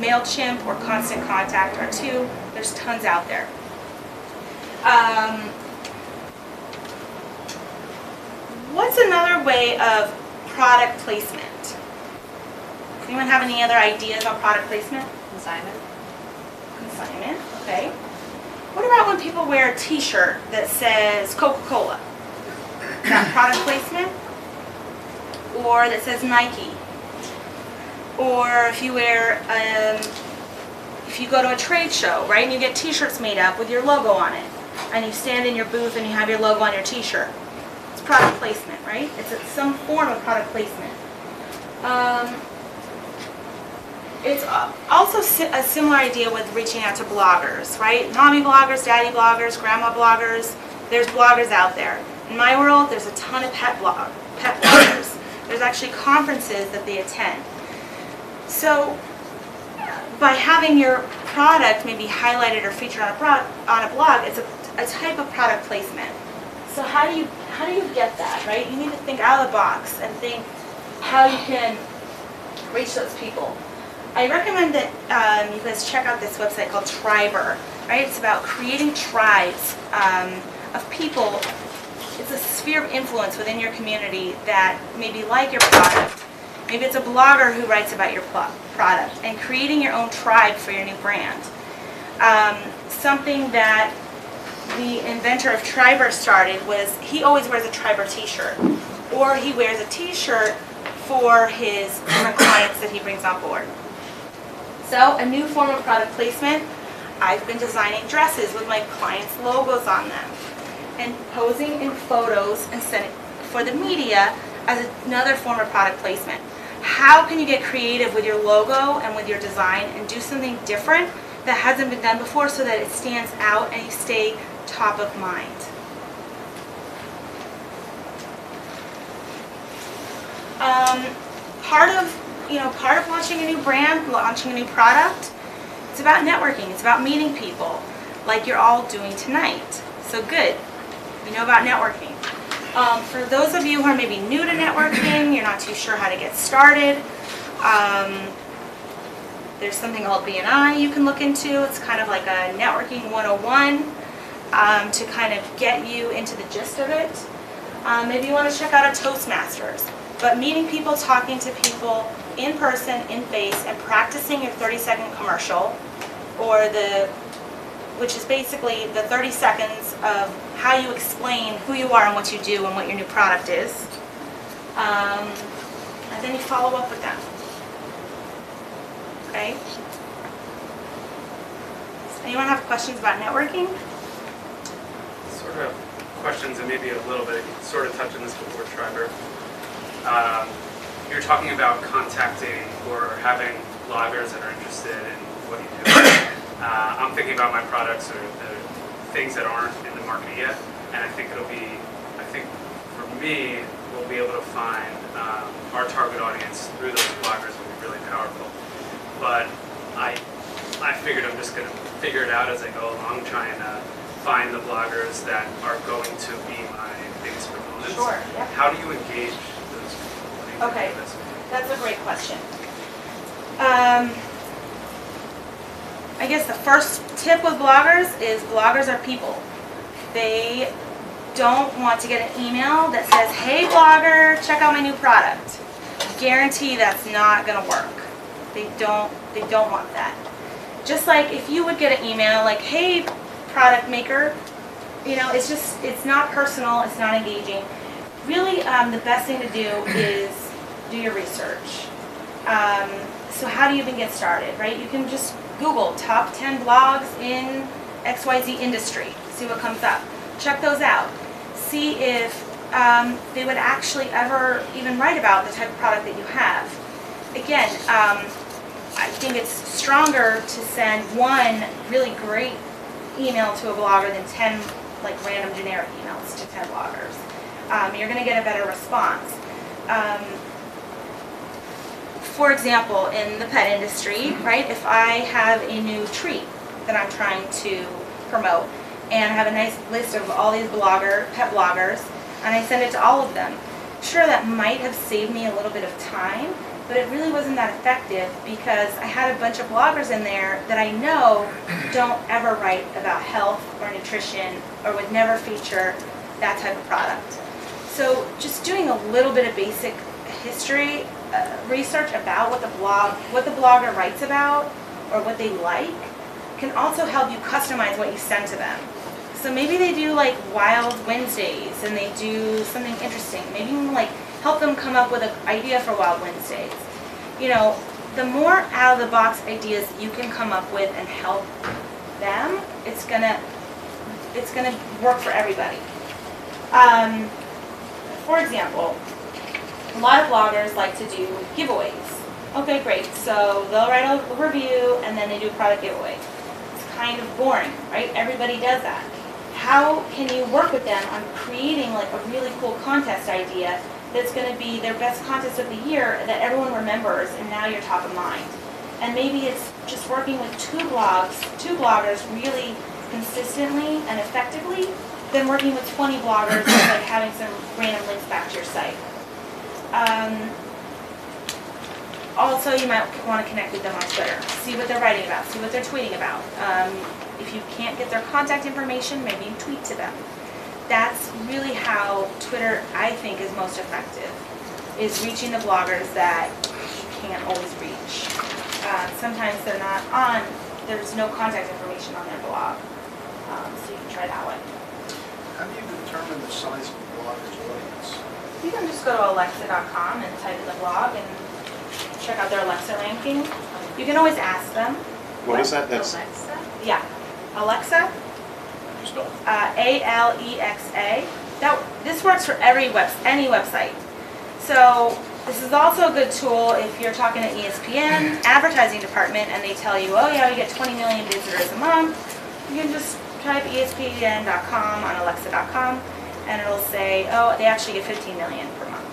Mailchimp or Constant Contact are two. There's tons out there. Um, what's another way of product placement? Anyone have any other ideas on product placement? Consignment? Consignment, okay. What about when people wear a t-shirt that says Coca-Cola? Is that product placement? Or that says Nike? Or if you wear, um, if you go to a trade show, right, and you get t-shirts made up with your logo on it, and you stand in your booth and you have your logo on your t-shirt. It's product placement, right? It's some form of product placement. Um, it's also a similar idea with reaching out to bloggers, right? Mommy bloggers, daddy bloggers, grandma bloggers. There's bloggers out there. In my world, there's a ton of pet blog, pet bloggers. There's actually conferences that they attend. So, by having your product maybe highlighted or featured on a blog, on a blog, it's a, a type of product placement. So how do you how do you get that right? You need to think out of the box and think how you can reach those people. I recommend that um, you guys check out this website called Triberr. Right, it's about creating tribes um, of people. It's a sphere of influence within your community that maybe like your product. Maybe it's a blogger who writes about your product and creating your own tribe for your new brand. Um, something that the inventor of Triberr started was he always wears a Triberr t-shirt or he wears a t-shirt for his clients that he brings on board. So a new form of product placement, I've been designing dresses with my clients' logos on them and posing in photos and sending for the media as another form of product placement. How can you get creative with your logo and with your design and do something different that hasn't been done before so that it stands out and you stay top of mind? Um, part of, you know, part of launching a new brand, launching a new product, It's about networking, it's about meeting people, like you're all doing tonight. So good, you know about networking. Um, for those of you who are maybe new to networking, you're not too sure how to get started, um, there's something called BNI you can look into. It's kind of like a networking 101 um, to kind of get you into the gist of it. Um, maybe you want to check out a Toastmasters. But meeting people, talking to people in person, in face, and practicing your 30 second commercial, or the, which is basically the 30 seconds of how you explain who you are and what you do and what your new product is. Um, and then you follow up with them. Okay? Anyone have questions about networking? Questions and maybe a little bit, sort of touching this before Schreiber. Um, You're talking about contacting or having bloggers that are interested in what you do. Uh, I'm thinking about my products or the things that aren't in the market yet, and I think it'll be, I think for me, we'll be able to find um, our target audience through those bloggers will be really powerful. But I, I figured I'm just gonna figure it out as I go along, trying to find the bloggers that are going to be my biggest proponents. Sure, yeah. How do you engage those people? What do you think Okay. That's a great question. Um, I guess the first tip with bloggers is bloggers are people. They don't want to get an email that says, hey blogger, check out my new product. Guarantee that's not gonna work. They don't, they don't want that. Just like if you would get an email like, hey product maker, you know, it's just, it's not personal, it's not engaging. Really, um, the best thing to do is do your research. Um, so how do you even get started, right? You can just Google top 10 blogs in XYZ industry, see what comes up. Check those out. See if um, they would actually ever even write about the type of product that you have. Again, um, I think it's stronger to send one really great email to a blogger than 10 like random generic emails to 10 bloggers. Um, you're going to get a better response. Um, for example, in the pet industry, right, if I have a new treat that I'm trying to promote, and I have a nice list of all these blogger, pet bloggers, and I send it to all of them, sure, that might have saved me a little bit of time, but it really wasn't that effective because I had a bunch of bloggers in there that I know don't ever write about health or nutrition or would never feature that type of product. So just doing a little bit of basic history uh, research about what the blog, what the blogger writes about or what they like can also help you customize what you send to them. So maybe they do like Wild Wednesdays and they do something interesting. Maybe like help them come up with an idea for Wild Wednesdays. You know, the more out of the box ideas you can come up with and help them, it's gonna it's gonna work for everybody. Um, for example, a lot of bloggers like to do giveaways. Okay, great. So they'll write a review and then they do a product giveaway. It's kind of boring, right? Everybody does that. How can you work with them on creating like a really cool contest idea that's going to be their best contest of the year that everyone remembers and now you're top of mind? And maybe it's just working with two blogs, two bloggers really consistently and effectively than working with 20 bloggers and like having some random links back to your site. Um, also, you might want to connect with them on Twitter, see what they're writing about, see what they're tweeting about. Um, if you can't get their contact information, maybe tweet to them. That's really how Twitter, I think, is most effective, is reaching the bloggers that you can't always reach. Uh, sometimes they're not on, there's no contact information on their blog, um, so you can try that way. How do you determine the size of the blogger's audience? You can just go to alexa.com and type in the blog and check out their Alexa ranking. You can always ask them. What is that? That's, Alexa? Yeah, Alexa, Just spell it. uh, A-L-E-X-A. That, this works for every web, any website. So this is also a good tool if you're talking to E ESPN advertising department and they tell you, oh yeah, we get 20 million visitors a month. You can just type E ESPN.com on Alexa.com and it'll say, oh, they actually get 15 million per month.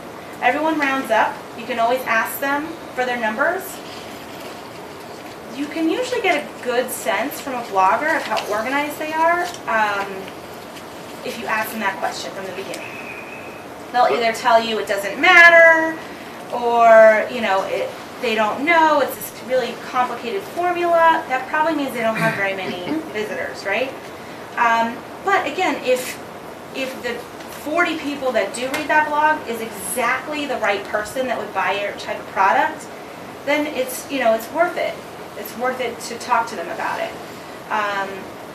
Everyone rounds up. You can always ask them for their numbers. You can usually get a good sense from a blogger of how organized they are um, if you ask them that question from the beginning. They'll either tell you it doesn't matter, or you know it, they don't know. It's this really complicated formula. That probably means they don't have very many visitors, right? Um, but again, if if the 40 people that do read that blog is exactly the right person that would buy your type of product, then it's you know it's worth it. It's worth it to talk to them about it. Um,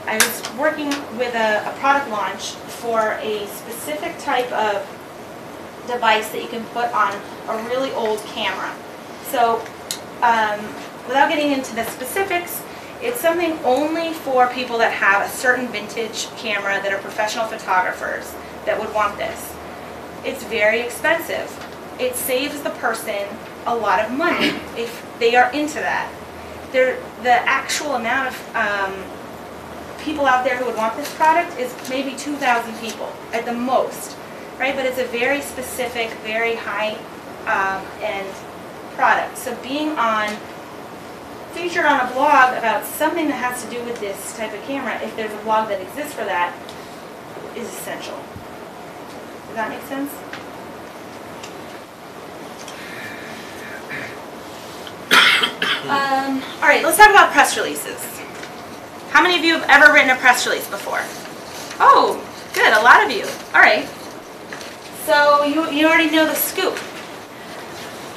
I was working with a, a product launch for a specific type of device that you can put on a really old camera. So, um, without getting into the specifics, it's something only for people that have a certain vintage camera that are professional photographers that would want this. It's very expensive. It saves the person a lot of money if they are into that. There, the actual amount of um, people out there who would want this product is maybe 2,000 people at the most, right? But it's a very specific, very high um, end product. So being on featured on a blog about something that has to do with this type of camera, if there's a blog that exists for that, is essential. Does that make sense? Um, all right, let's talk about press releases. How many of you have ever written a press release before? Oh, good, a lot of you. All right. So you, you already know the scoop.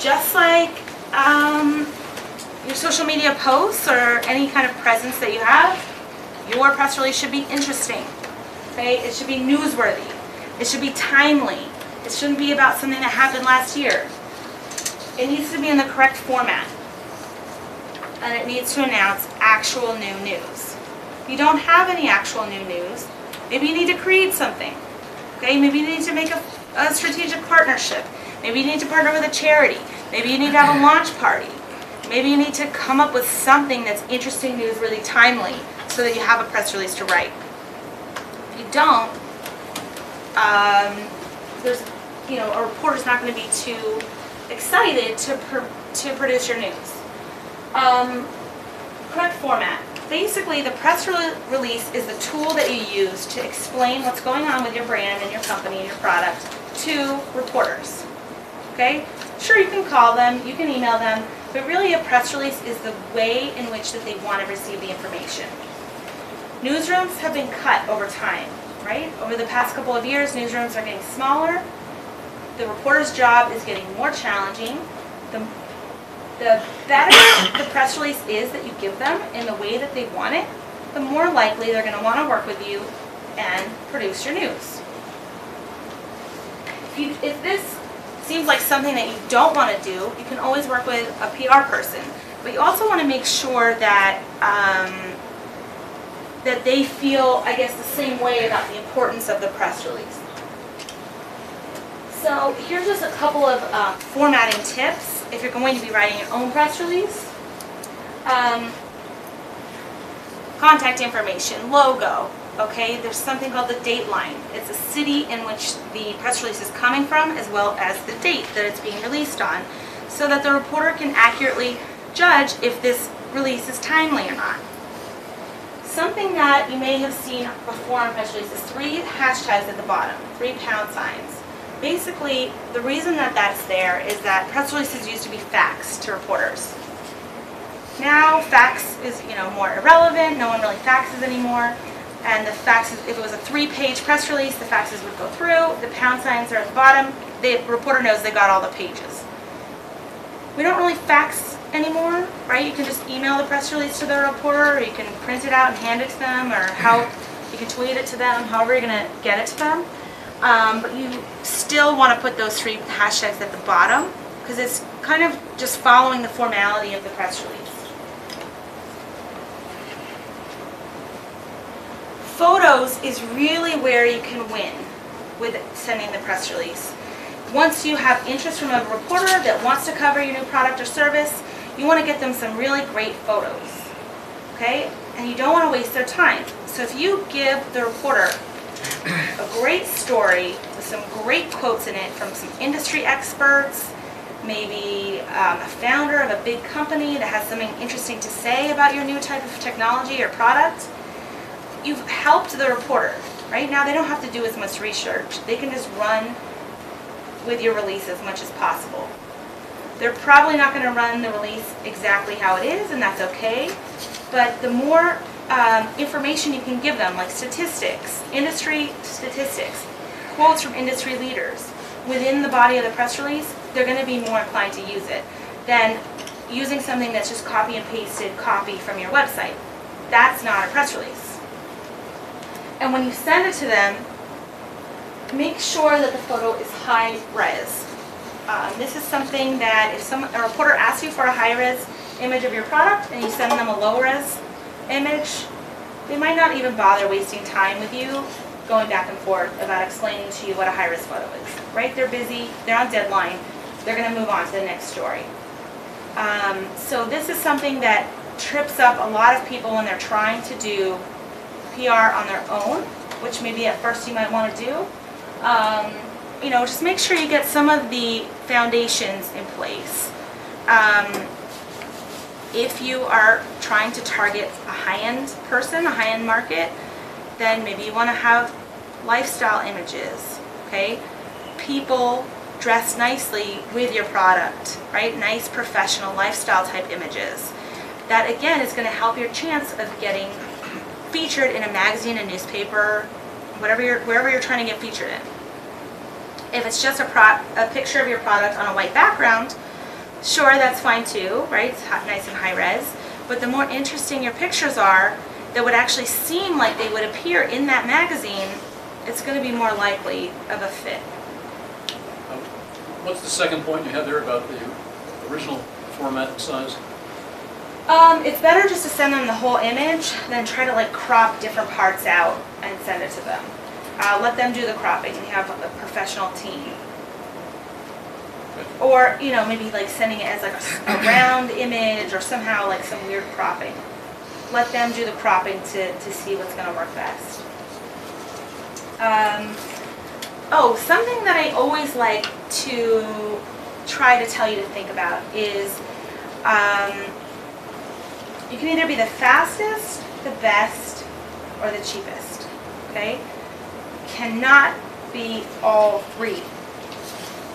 Just like um, your social media posts or any kind of presence that you have, your press release should be interesting. Okay? It should be newsworthy. It should be timely. It shouldn't be about something that happened last year. It needs to be in the correct format. And it needs to announce actual new news. If you don't have any actual new news, maybe you need to create something. Okay? Maybe you need to make a, a strategic partnership. Maybe you need to partner with a charity. Maybe you need to have a launch party. Maybe you need to come up with something that's interesting news, really timely, so that you have a press release to write. If you don't, um, there's, you know, a reporter's not going to be too excited to to produce your news. Um, correct format. Basically, the press rel- release is the tool that you use to explain what's going on with your brand and your company and your product to reporters. Okay? Sure, you can call them, you can email them, but really a press release is the way in which that they want to receive the information. Newsrooms have been cut over time, right? Over the past couple of years, newsrooms are getting smaller. The reporter's job is getting more challenging. The, the better the press release is that you give them in the way that they want it, the more likely they're going to want to work with you and produce your news. If, you, if this seems like something that you don't want to do, you can always work with a PR person. But you also want to make sure that um, that they feel, I guess, the same way about the importance of the press release. So here's just a couple of uh, formatting tips if you're going to be writing your own press release. Um, contact information, logo, okay? There's something called the date line. It's a city in which the press release is coming from as well as the date that it's being released on so that the reporter can accurately judge if this release is timely or not. Something that you may have seen before on press releases, three hashtags at the bottom, three pound signs. Basically, the reason that that's there is that press releases used to be faxed to reporters. Now, fax is, you know, more irrelevant. No one really faxes anymore. And the faxes, if it was a three-page press release, the faxes would go through. The pound signs are at the bottom. The reporter knows they got all the pages. We don't really fax anymore, right? You can just email the press release to the reporter, or you can print it out and hand it to them, or how you can tweet it to them, however you're going to get it to them. Um, but you still want to put those three hashtags at the bottom because it's kind of just following the formality of the press release. Photos is really where you can win with sending the press release. Once you have interest from a reporter that wants to cover your new product or service, you want to get them some really great photos. Okay? And you don't want to waste their time. So if you give the reporter a great story with some great quotes in it from some industry experts, maybe um, a founder of a big company that has something interesting to say about your new type of technology or product, you've helped the reporter. Right now, they don't have to do as much research. They can just run with your release as much as possible. They're probably not going to run the release exactly how it is, and that's okay. But the more um, information you can give them, like statistics, industry statistics, quotes from industry leaders within the body of the press release, they're going to be more inclined to use it than using something that's just copy and pasted copy from your website. That's not a press release. And when you send it to them, make sure that the photo is high res. Um, this is something that if some, a reporter asks you for a high res image of your product and you send them a low res image, they might not even bother wasting time with you going back and forth about explaining to you what a high-res photo is. Right? They're busy, they're on deadline, they're going to move on to the next story. Um, so this is something that trips up a lot of people when they're trying to do PR on their own, which maybe at first you might want to do. Um, you know, just make sure you get some of the foundations in place. Um, if you are trying to target a high-end person, a high-end market, then maybe you want to have lifestyle images, okay? People dressed nicely with your product, right? Nice professional lifestyle type images. That again is going to help your chance of getting featured in a magazine, a newspaper, whatever you're, wherever you're trying to get featured in. If it's just a, pro, a picture of your product on a white background, sure, that's fine too, right? It's hot, nice and high res. But the more interesting your pictures are, that would actually seem like they would appear in that magazine, it's going to be more likely of a fit. What's the second point you had there about the original format and size? Um, it's better just to send them the whole image than try to like crop different parts out and send it to them. Uh, let them do the cropping We have a professional team. Or, you know, maybe like sending it as like a, round image or somehow like some weird cropping. Let them do the cropping to, to see what's going to work best. Um, oh, something that I always like to try to tell you to think about is um, you can either be the fastest, the best, or the cheapest. Okay? Cannot be all three.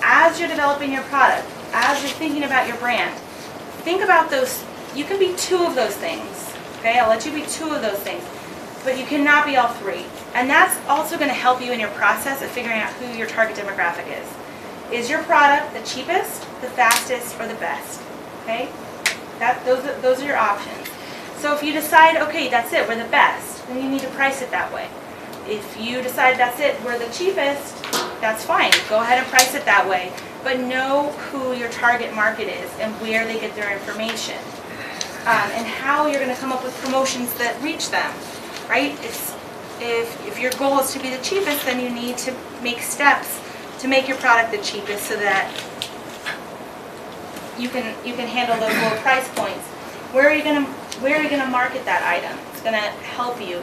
As you're developing your product, as you're thinking about your brand, think about those. You can be two of those things. Okay? I'll let you be two of those things. But you cannot be all three. And that's also going to help you in your process of figuring out who your target demographic is. Is your product the cheapest, the fastest, or the best? Okay? That, those, are, those are your options. So if you decide, okay, that's it, we're the best, then you need to price it that way. If you decide that's it, we're the cheapest, that's fine. Go ahead and price it that way. But know who your target market is and where they get their information. Um, and how you're going to come up with promotions that reach them, right? It's, if, if your goal is to be the cheapest, then you need to make steps to make your product the cheapest so that you can you can handle those low price points. Where are you going to where are you going to market that item? It's going to help you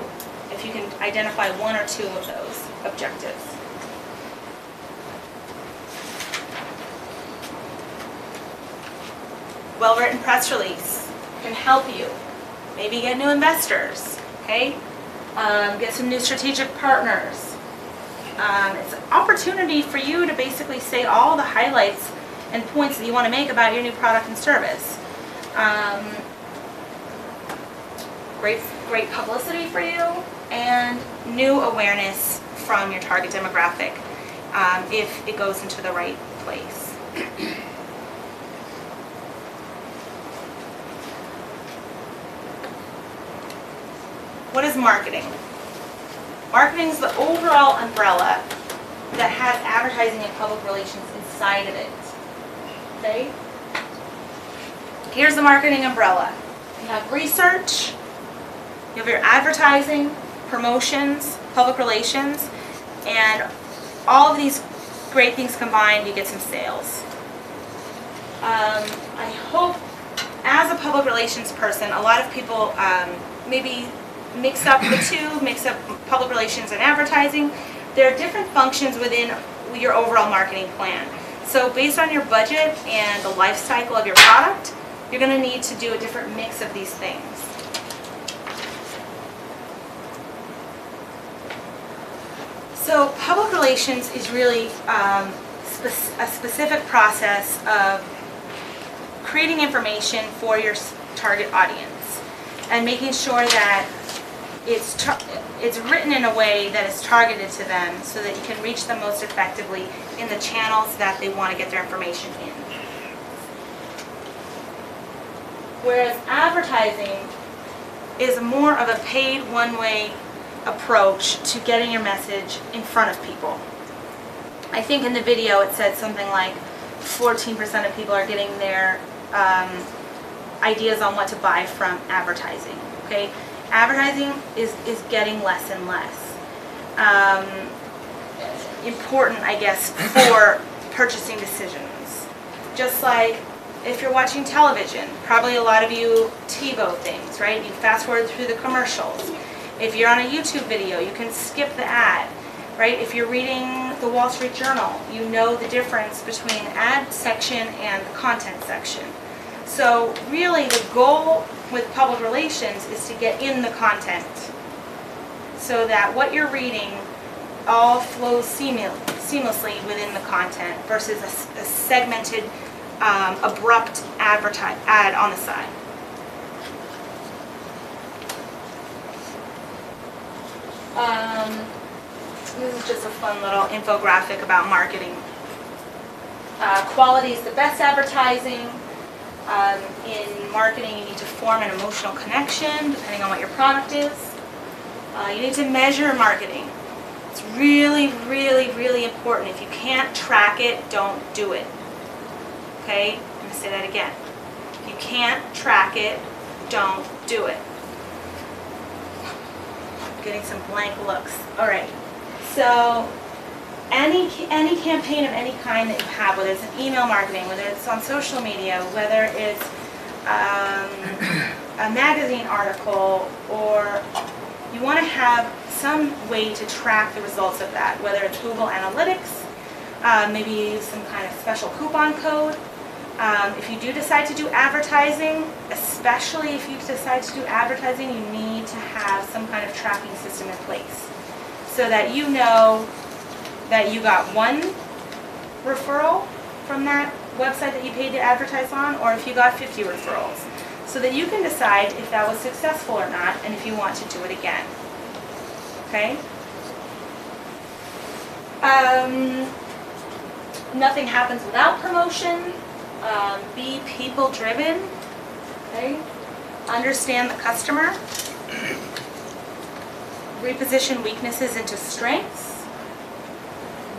if you can identify one or two of those objectives. Well-written press release can help you. Maybe get new investors, okay? Um, get some new strategic partners. Um, it's an opportunity for you to basically say all the highlights and points that you want to make about your new product and service. Um, great, great publicity for you and new awareness from your target demographic um, if it goes into the right place. What is marketing? Marketing is the overall umbrella that has advertising and public relations inside of it. Okay? Here's the marketing umbrella. You have research, you have your advertising, promotions, public relations, and all of these great things combined, you get some sales. Um, I hope, as a public relations person, a lot of people um, maybe mix up the two, mix up public relations and advertising. There are different functions within your overall marketing plan. So based on your budget and the life cycle of your product, you're gonna need to do a different mix of these things. So public relations is really um, a specific process of creating information for your target audience and making sure that it's, it's written in a way that is targeted to them so that you can reach them most effectively in the channels that they want to get their information in. Whereas advertising is more of a paid one-way approach to getting your message in front of people. I think in the video it said something like 14% of people are getting their um, ideas on what to buy from advertising. Okay, advertising is is getting less and less um, important, I guess, for purchasing decisions. Just like if you're watching television, probably a lot of you TiVo things, right? You fast forward through the commercials. If you're on a YouTube video, you can skip the ad, right? If you're reading the Wall Street Journal, you know the difference between ad section and the content section. So really the goal with public relations is to get in the content so that what you're reading all flows seamlessly within the content versus a segmented, um, abrupt advertise, ad on the side. Um, this is just a fun little infographic about marketing. Uh, quality is the best advertising. Um, in marketing, you need to form an emotional connection depending on what your product is. Uh, you need to measure marketing. It's really, really, really important. If you can't track it, don't do it. Okay? I'm going to say that again. If you can't track it, don't do it. Getting some blank looks. All right. So, any any campaign of any kind that you have, whether it's an email marketing, whether it's on social media, whether it's um, a magazine article, or you want to have some way to track the results of that, whether it's Google Analytics, uh, maybe some kind of special coupon code. Um, if you do decide to do advertising, especially if you decide to do advertising, you need to have some kind of tracking system in place so that you know that you got one referral from that website that you paid to advertise on, or if you got 50 referrals, so that you can decide if that was successful or not, and if you want to do it again. Okay? Um, nothing happens without promotion. Um, be people driven. Okay? Understand the customer. Reposition weaknesses into strengths.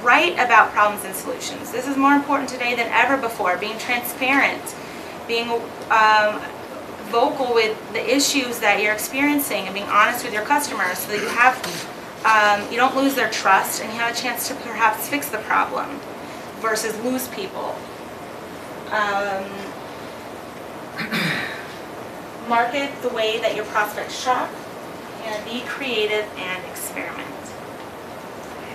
Write about problems and solutions. This is more important today than ever before. Being transparent, being um, vocal with the issues that you're experiencing, and being honest with your customers, so that you have um, you don't lose their trust, and you have a chance to perhaps fix the problem, versus lose people. Um, market the way that your prospects shop, and be creative and experiment.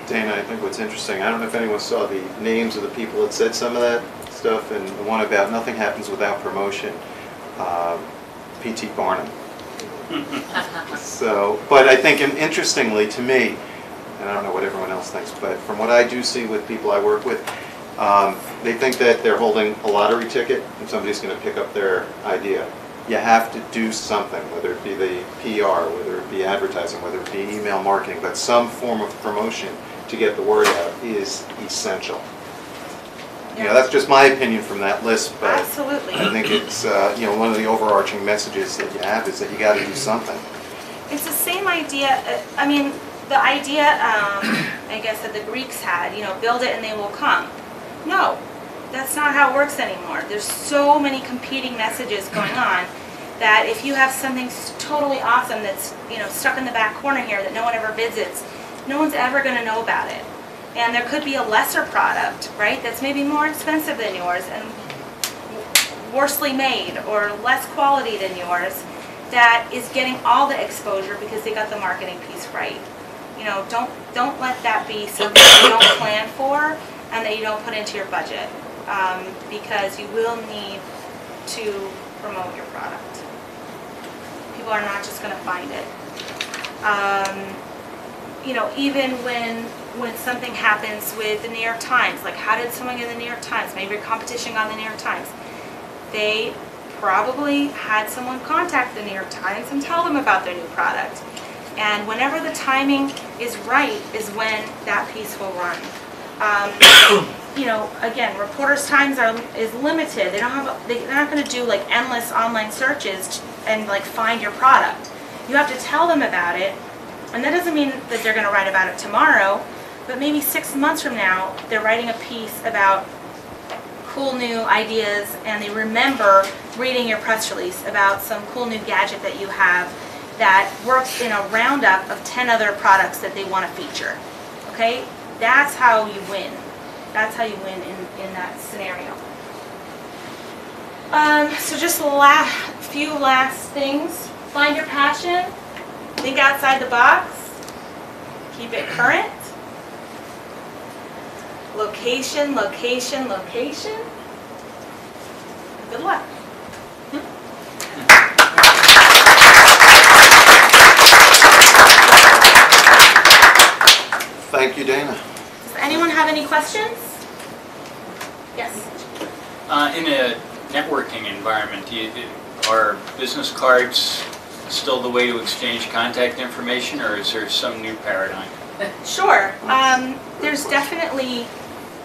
Dana, I think what's interesting, I don't know if anyone saw the names of the people that said some of that stuff, and the one about nothing happens without promotion, uh, P.T. Barnum. So, but I think, and interestingly to me, and I don't know what everyone else thinks, but from what I do see with people I work with, um, they think that they're holding a lottery ticket and somebody's going to pick up their idea. You have to do something, whether it be the PR, whether it be advertising, whether it be email marketing, but some form of promotion to get the word out is essential. You know, that's just my opinion from that list, but Absolutely. I think it's, uh, you know, one of the overarching messages that you have is that you got to do something. It's the same idea, uh, I mean, the idea, um, I guess, that the Greeks had, you know, build it and they will come. No, that's not how it works anymore. There's so many competing messages going on that if you have something totally awesome that's, you know, stuck in the back corner here that no one ever visits, no one's ever gonna know about it. And there could be a lesser product, right, that's maybe more expensive than yours and worsely made or less quality than yours that is getting all the exposure because they got the marketing piece right. You know, don't don't let that be something you don't plan for and that you don't put into your budget, um, because you will need to promote your product. People are not just gonna find it. Um, you know, even when, when something happens with the New York Times, like how did someone get the New York Times? Maybe your competition got the New York Times. They probably had someone contact the New York Times and tell them about their new product. And whenever the timing is right is when that piece will run. Um, you know, again, reporters' times are, is limited. They don't have, they're not gonna do like endless online searches and like find your product. You have to tell them about it, and that doesn't mean that they're gonna write about it tomorrow, but maybe six months from now, they're writing a piece about cool new ideas and they remember reading your press release about some cool new gadget that you have that works in a roundup of 10 other products that they want to feature. Okay? That's how you win. That's how you win in, in that scenario. Um, so just la few last things. Find your passion. Think outside the box. Keep it current. Location, location, location. Good luck. Thank you, Dana. Does anyone have any questions? Yes. Uh, In a networking environment, do you- are business cards still the way to exchange contact information, or is there some new paradigm? Sure. Um, there's definitely,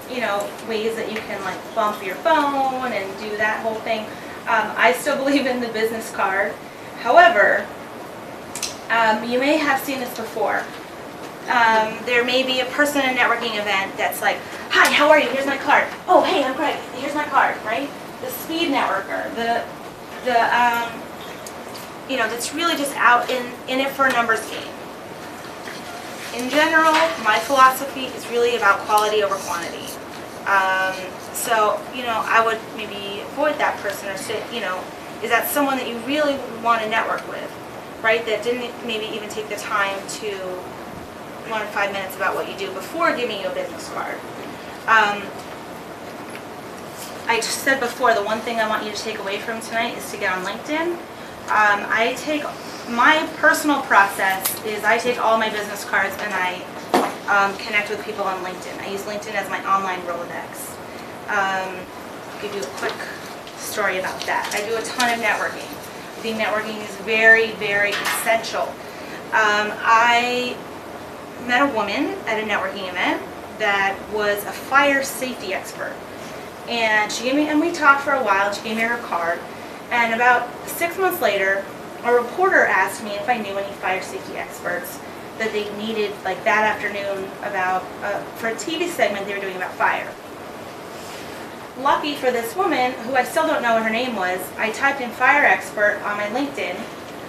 you know, ways that you can like bump your phone and do that whole thing. Um, I still believe in the business card. However, um, you may have seen this before. Um, there may be a person in a networking event that's like, "Hi, how are you? Here's my card. Oh, hey, I'm Greg. Here's my card." Right? The speed networker, the the um, you know, that's really just out in in it for a numbers game. In general, my philosophy is really about quality over quantity. Um, so, you know, I would maybe avoid that person or say, you know, is that someone that you really want to network with, right? That didn't maybe even take the time to learn five minutes about what you do before giving you a business card. Um, I just said before, the one thing I want you to take away from tonight is to get on LinkedIn. Um, I take, my personal process is I take all my business cards and I um, connect with people on LinkedIn. I use LinkedIn as my online Rolodex. Um, give you a quick story about that. I do a ton of networking. I think networking is very, very essential. Um, I met a woman at a networking event that was a fire safety expert. And she gave me, and we talked for a while, she gave me her card. And about six months later, a reporter asked me if I knew any fire safety experts that they needed, like that afternoon, about, uh, for a TV segment they were doing about fire. Lucky for this woman, who I still don't know what her name was, I typed in fire expert on my LinkedIn.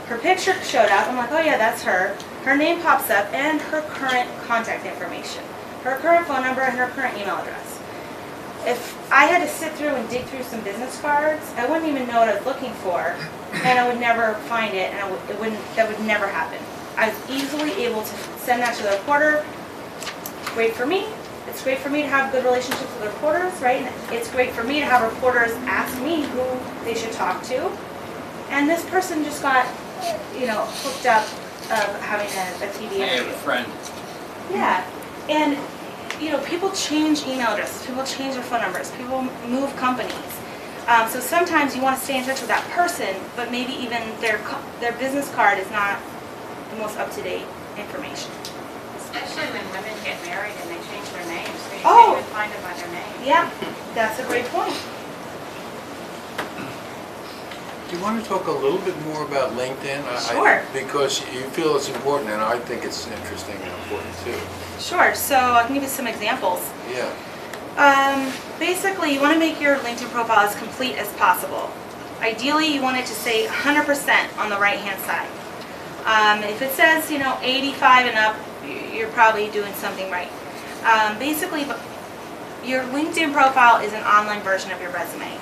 Her picture showed up. I'm like, oh yeah, that's her. Her name pops up and her current contact information, her current phone number, and her current email address. If I had to sit through and dig through some business cards, I wouldn't even know what I was looking for, and I would never find it, and I would, it wouldn't, that would never happen. I was easily able to send that to the reporter. Great for me. It's great for me to have good relationships with reporters, right? And It's great for me to have reporters ask me who they should talk to. And this person just got, you know, hooked up of having a, a TV I have a friend, Yeah, and, you know, people change email addresses, people change their phone numbers, people move companies. Um, so sometimes you want to stay in touch with that person, but maybe even their, their business card is not the most up-to-date information. Especially when women get married and they change their names, so you Oh. can't even find them by their name. Yeah, that's a great point. Do you want to talk a little bit more about LinkedIn? I- I- Sure. Because you feel it's important, and I think it's interesting and important too. Sure, so I can give you some examples. Yeah. Um, basically, you want to make your LinkedIn profile as complete as possible. Ideally, you want it to say 100% on the right-hand side. Um, if it says, you know, 85 and up, you're probably doing something right. Um, basically, your LinkedIn profile is an online version of your resume.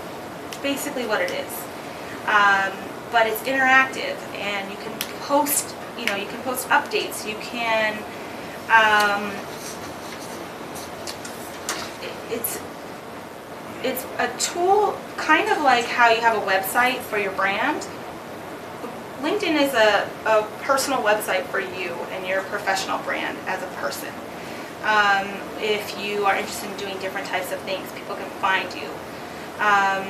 Basically what it is. Um, but it's interactive, and you can post, you know, you can post updates. You can um, it's it's a tool kind of like how you have a website for your brand. LinkedIn is a, a personal website for you and your professional brand as a person. Um, if you are interested in doing different types of things, people can find you. Um,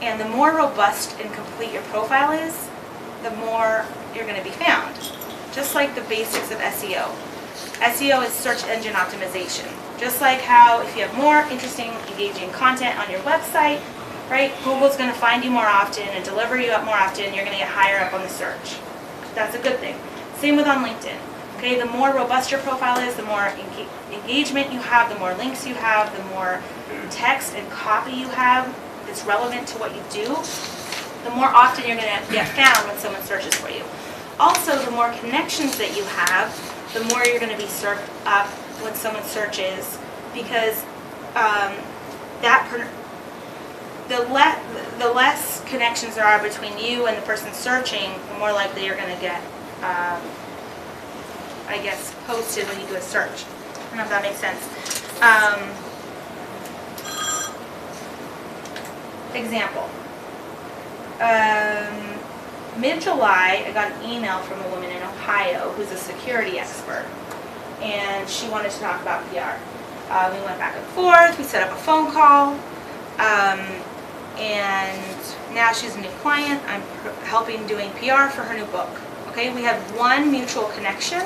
and the more robust and complete your profile is, the more you're going to be found. Just like the basics of SEO. SEO is search engine optimization. Just like how if you have more interesting, engaging content on your website, right, Google's going to find you more often and deliver you up more often, you're going to get higher up on the search. That's a good thing. Same with on LinkedIn. Okay, the more robust your profile is, the more engagement you have, the more links you have, the more text and copy you have that's relevant to what you do, the more often you're going to get found when someone searches for you. Also, the more connections that you have, the more you're going to be served up when someone searches because um, that the, le- the less connections there are between you and the person searching, the more likely you're going to get, um, I guess, posted when you do a search. I don't know if that makes sense. Um, example. Um, Mid-July, I got an email from a woman in Ohio who's a security expert, and she wanted to talk about PR. Uh, we went back and forth, we set up a phone call, um, and now she's a new client. I'm helping doing PR for her new book. Okay, we have one mutual connection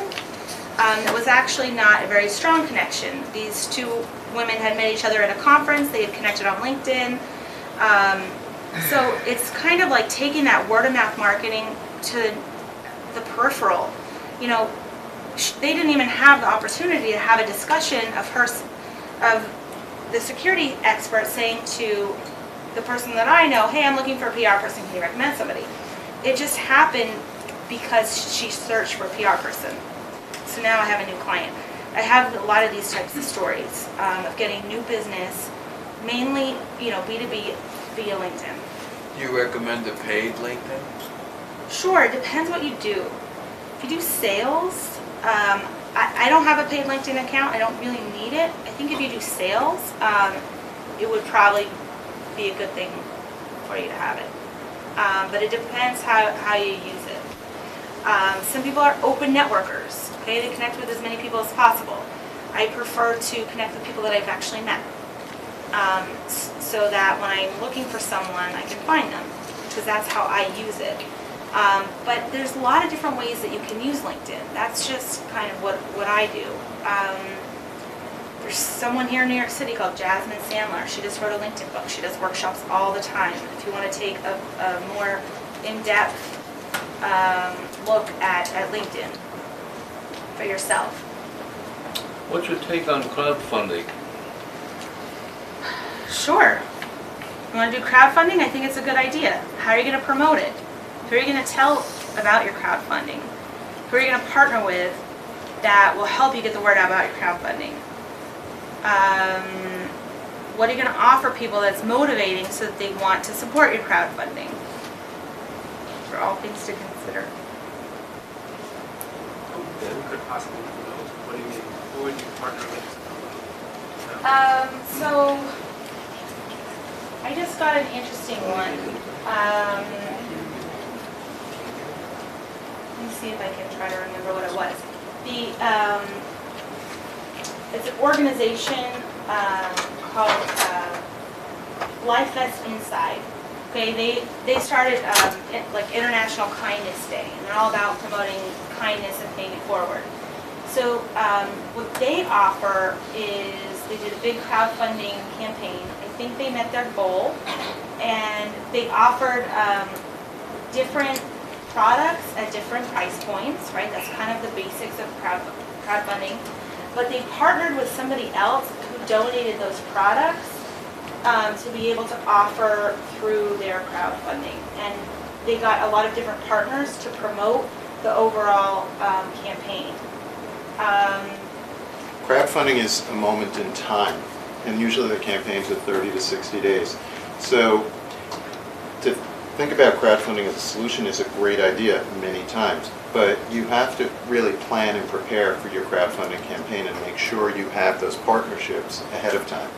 um, that was actually not a very strong connection. These two women had met each other at a conference, they had connected on LinkedIn. Um, so it's kind of like taking that word of mouth marketing to the peripheral. You know, they didn't even have the opportunity to have a discussion of her, of the security expert saying to the person that I know, hey, I'm looking for a PR person, can you recommend somebody? It just happened because she searched for a PR person. So now I have a new client. I have a lot of these types of stories um, of getting new business, mainly, you know, B2B via LinkedIn. Do you recommend a paid LinkedIn? Sure, it depends what you do. If you do sales, um, I, I don't have a paid LinkedIn account. I don't really need it. I think if you do sales, um, it would probably be a good thing for you to have it. Um, but it depends how, how you use it. Um, some people are open networkers. Okay, they connect with as many people as possible. I prefer to connect with people that I've actually met, um, so that when I'm looking for someone, I can find them, because that's how I use it. Um, but there's a lot of different ways that you can use LinkedIn. That's just kind of what, what I do. Um, there's someone here in New York City called Jasmine Sandler. She just wrote a LinkedIn book. She does workshops all the time. If you want to take a, a more in-depth um, look at, at LinkedIn for yourself. What's your take on crowdfunding? Sure. You want to do crowdfunding? I think it's a good idea. How are you going to promote it? Who are you going to tell about your crowdfunding? Who are you going to partner with that will help you get the word out about your crowdfunding? Um, what are you going to offer people that's motivating so that they want to support your crowdfunding? These are all things to consider. Who could possibly promote? What do you mean? Who would you partner with? Um, so I just got an interesting one. Um, let me see if I can try to remember what it was. The um, it's an organization um, called uh, Life Vest Inside. Okay, they they started um, like International Kindness Day, and they're all about promoting kindness and paying it forward. So um, what they offer is they did a big crowdfunding campaign. Think they met their goal, and they offered um, different products at different price points. Right, that's kind of the basics of crowd crowdfunding. But they partnered with somebody else who donated those products um, to be able to offer through their crowdfunding, and they got a lot of different partners to promote the overall um, campaign. Um, Crowdfunding is a moment in time, and usually the campaigns are 30 to 60 days. So to think about crowdfunding as a solution is a great idea many times, but you have to really plan and prepare for your crowdfunding campaign and make sure you have those partnerships ahead of time.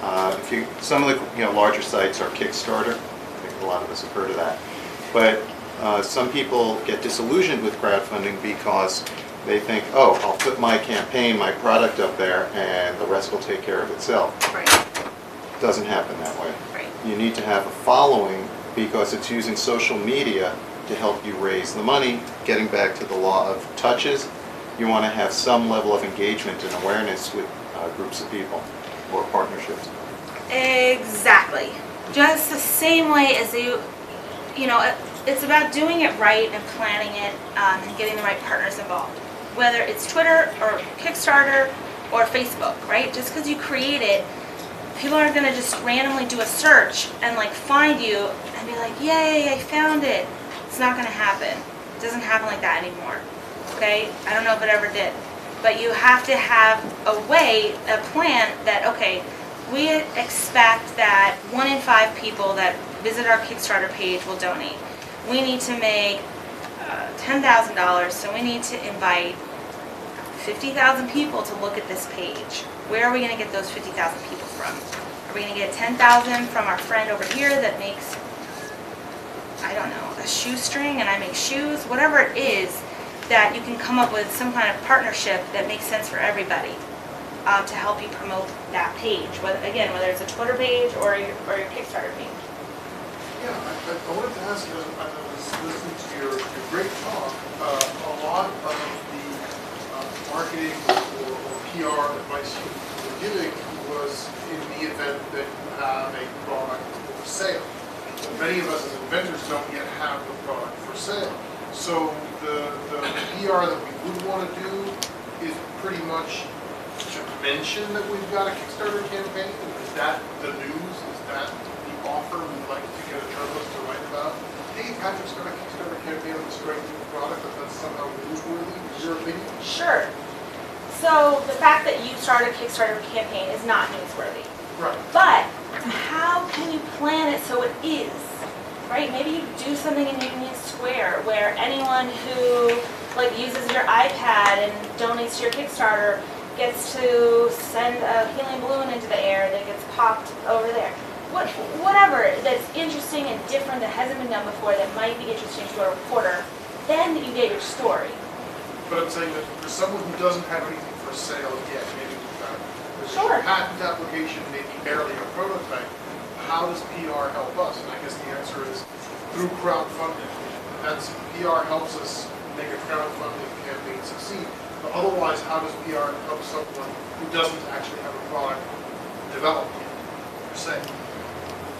Uh, If you, some of the, you know, larger sites are Kickstarter, I think a lot of us have heard of that. But uh, some people get disillusioned with crowdfunding because they think, oh, I'll put my campaign, my product up there, and the rest will take care of itself. Right, Doesn't happen that way. right. You need to have a following because it's using social media to help you raise the money. Getting back to the law of touches, you want to have some level of engagement and awareness with uh, groups of people or partnerships. Exactly. Just the same way as you, you know, it's about doing it right and planning it um, and getting the right partners involved. Whether it's Twitter or Kickstarter or Facebook, right? Just because you create it, people aren't gonna just randomly do a search and like find you and be like, yay, I found it. It's not gonna happen. It doesn't happen like that anymore. Okay? I don't know if it ever did. But you have to have a way, a plan that, okay, we expect that one in five people that visit our Kickstarter page will donate. We need to make uh, $10,000, so we need to invite 50,000 people to look at this page. Where are we going to get those 50,000 people from? Are we going to get 10,000 from our friend over here that makes, I don't know, a shoestring and I make shoes? Whatever it is, that you can come up with some kind of partnership that makes sense for everybody uh, to help you promote that page. Whether, again, whether it's a Twitter page or your, or your Kickstarter page. Yeah, I, I wanted to ask you, I was listening to your, your great talk, uh, a lot of marketing or or PR advice you were giving was in the event that you have a product for sale. Many of us as inventors don't yet have the product for sale. So the, the PR that we would want to do is pretty much to mention that we've got a Kickstarter campaign. Is that the news? Is that the offer we'd like to get a journalist to write about? Hey, Patrick's got a Kickstarter campaign on great new product, that's somehow newsworthy, is your opinion? Sure. So the fact that you started a Kickstarter campaign is not newsworthy. Right. But how can you plan it so it is? Right? Maybe you do something in Union Square where anyone who like uses your iPad and donates to your Kickstarter gets to send a helium balloon into the air that gets popped over there. What, whatever that's interesting and different that hasn't been done before that might be interesting to a reporter, then you get your story. But I'm saying that for someone who doesn't have anything for sale yet, maybe Sure. a patent application, maybe barely a prototype, how does PR help us? And I guess the answer is through crowdfunding. That's, PR helps us make a crowdfunding campaign succeed. But otherwise, how does PR help someone who doesn't actually have a product developed yet, per se?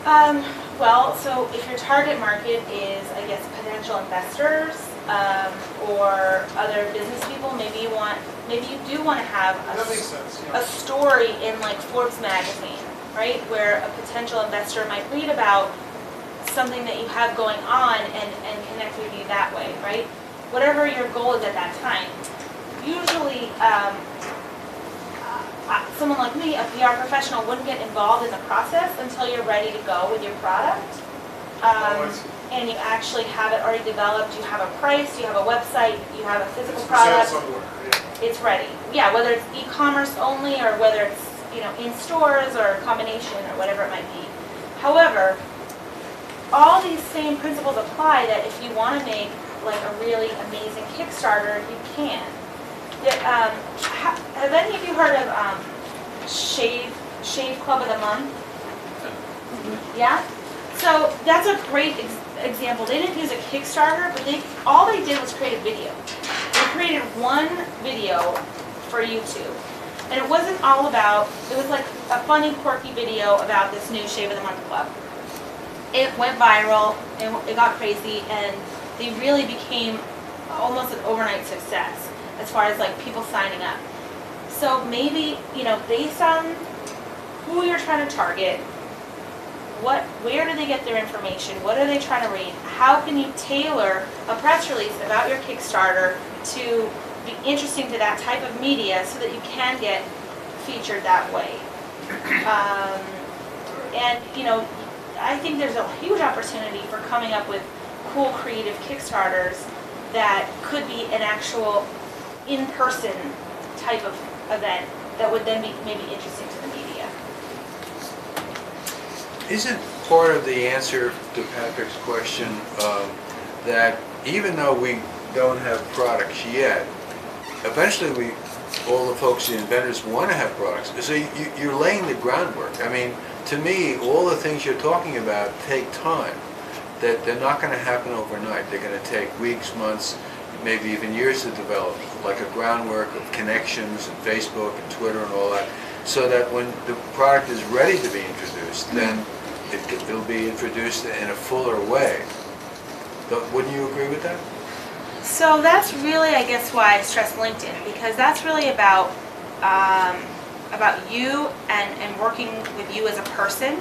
Um, well, so if your target market is, I guess, potential investors um, or other business people, maybe you want, maybe you do want to have a, That makes s- sense, a story in like Forbes magazine, right? Where a potential investor might read about something that you have going on and, and connect with you that way, right? Whatever your goal is at that time. Usually, um, uh, someone like me, a PR professional, wouldn't get involved in the process until you're ready to go with your product. Oh, Um. And you actually have it already developed, you have a price, you have a website, you have a physical It's product, yeah. it's ready. Yeah, whether it's e-commerce only or whether it's, you know, in stores or a combination or whatever it might be. However, all these same principles apply that if you want to make like a really amazing Kickstarter, you can. There- um, have any of you heard of um, Shave Shave Club of the Month? Yeah. So that's a great ex- example. They didn't use a Kickstarter, but they all they did was create a video. They created one video for YouTube, and it wasn't all about. It was like a funny, quirky video about this new Shave of the Month club. It went viral. It, it got crazy, and they really became almost an overnight success as far as like people signing up. So maybe you know, based on who you're trying to target, what, where do they get their information? What are they trying to read? How can you tailor a press release about your Kickstarter to be interesting to that type of media so that you can get featured that way? Um, and, you know, I think there's a huge opportunity for coming up with cool creative Kickstarters that could be an actual in-person type of event that would then be maybe interesting to the media. Isn't part of the answer to Patrick's question um, that even though we don't have products yet, eventually we, all the folks, the inventors want to have products. So you, you're laying the groundwork. I mean, to me, all the things you're talking about take time. That they're not going to happen overnight. They're going to take weeks, months, maybe even years to develop, like a groundwork of connections and Facebook and Twitter and all that, so that when the product is ready to be introduced, then it, it'll be introduced in a fuller way. Wouldn't you agree with that? So that's really, I guess, why I stress LinkedIn because that's really about um, about you and, and working with you as a person,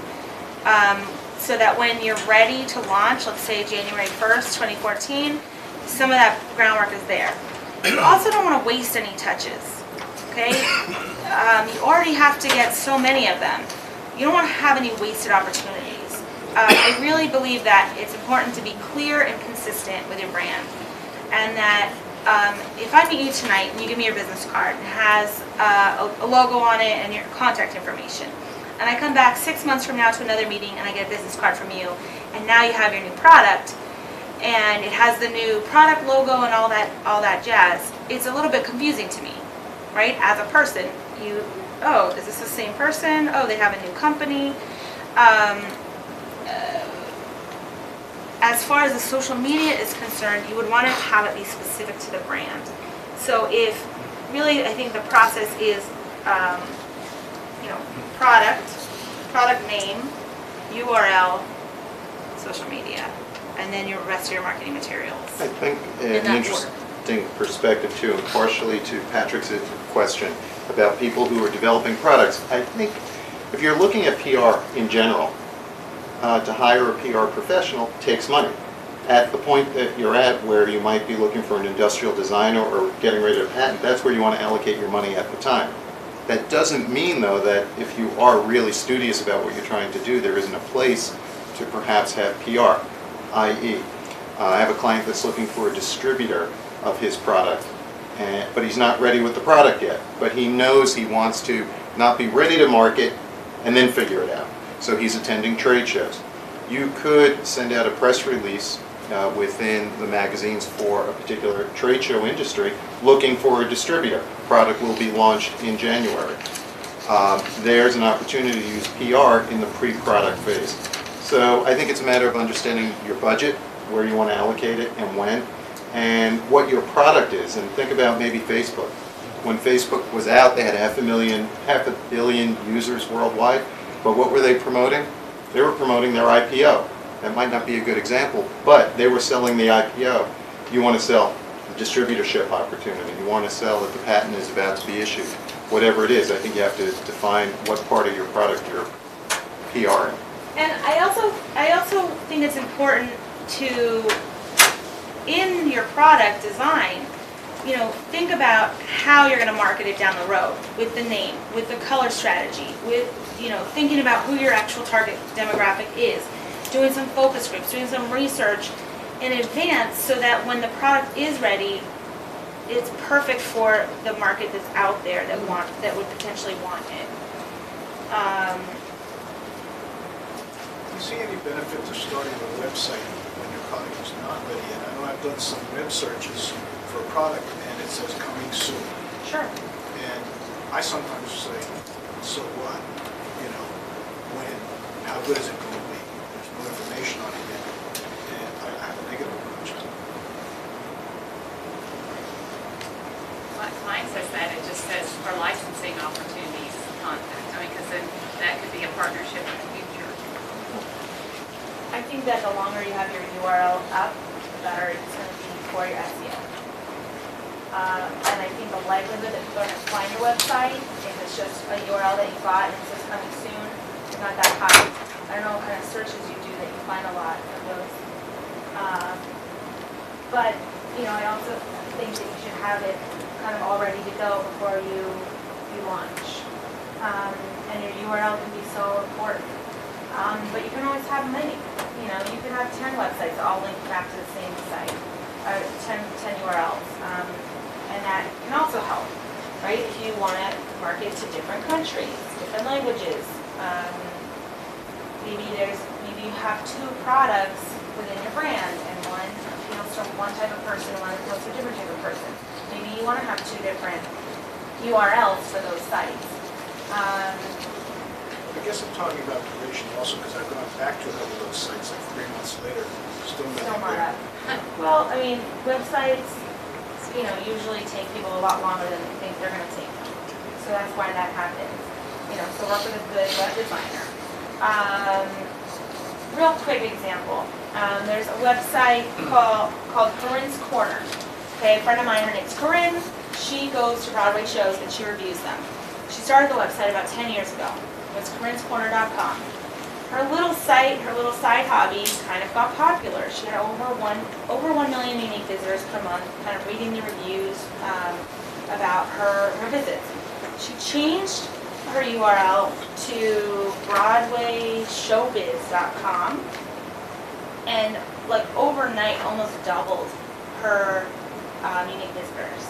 um, so that when you're ready to launch, let's say January 1st, 2014, some of that groundwork is there. You also don't want to waste any touches. Okay, um, you already have to get so many of them. You don't want to have any wasted opportunities. Uh, I really believe that it's important to be clear and consistent with your brand and that um, if I meet you tonight and you give me your business card and it has uh, a, a logo on it and your contact information, and I come back six months from now to another meeting and I get a business card from you, and now you have your new product, and it has the new product logo and all that all that jazz, it's a little bit confusing to me, right? As a person, you oh, is this the same person? Oh, they have a new company. Um, uh, as far as the social media is concerned, you would want to have it be specific to the brand. So if, really, I think the process is, um, you know, product, product name, URL, social media, and then your rest of your marketing materials. I think an that interesting perspective too, and partially to Patrick's question about people who are developing products. I think if you're looking at PR in general, uh, to hire a PR professional takes money. At the point that you're at where you might be looking for an industrial designer or getting ready to patent, that's where you want to allocate your money at the time. That doesn't mean though that if you are really studious about what you're trying to do, there isn't a place to perhaps have PR, i.e. Uh, I have a client that's looking for a distributor of his product, and, but he's not ready with the product yet. But he knows he wants to not be ready to market and then figure it out. So he's attending trade shows. You could send out a press release uh, within the magazines for a particular trade show industry looking for a distributor. Product will be launched in January. Um, There's an opportunity to use PR in the pre-product phase. So I think it's a matter of understanding your budget, where you want to allocate it and when, and what your product is. And think about maybe Facebook. When Facebook was out, they had half a million, half a billion users worldwide. But what were they promoting? They were promoting their IPO. That might not be a good example, but they were selling the IPO. You want to sell distributorship opportunity. You want to sell that the patent is about to be issued. Whatever it is, I think you have to define what part of your product you're PRing. And I also, I also think it's important to, in your product design, you know, think about how you're gonna market it down the road, with the name, with the color strategy, with, you know, thinking about who your actual target demographic is, doing some focus groups, doing some research in advance so that when the product is ready, it's perfect for the market that's out there that want, that would potentially want it. Um, Do you see any benefit to starting a website product is not ready yet? I know I've done some web searches for a product and it says coming soon. Sure. And I sometimes say, so what? You know, when? How good is it going to be? There's no information on it yet. And I I have a negative approach to it. Mi- Mine says that, it just says for licensing opportunities, contact. I mean, because then that could be a partnership in the future. I think that the longer you have your URL up, the better it's going to be for your SEO. Um, and I think the likelihood that people are going to find your website, if it's just a URL that you got and it says coming soon, is not that high. I don't know what kind of searches you do that you find a lot of those. Um, but, you know, I also think that you should have it kind of all ready to go before you, you launch. Um, and your URL can be so important. Um, but you can always have many, you know, you can have ten websites all linked back to the same site, or 10 10 URLs. Um, and that can also help, right? If you want to market to different countries, different languages, um, maybe there's, maybe you have two products within your brand and one appeals to one type of person and one appeals to a different type of person. Maybe you wanna have two different URLs for those sites. Um, I guess I'm talking about duration also, because I've gone back to a couple of those sites like three months later, still Still not up. Well, I mean, websites, you know, usually take people a lot longer than they think they're gonna take. So that's why that happens. You know, so work with a good web designer. Um, real quick example, um, there's a website called, called Corinne's Corner. Okay, a friend of mine, her name's Corinne, she goes to Broadway shows and she reviews them. She started the website about ten years ago. It's corinnescorner.com. Her little site, her little side hobby kind of got popular. She had over one, over one million unique visitors per month, kind of reading the reviews um, about her, her visits. She changed her URL to BroadwayShowbiz.com and like overnight almost doubled her um, unique visitors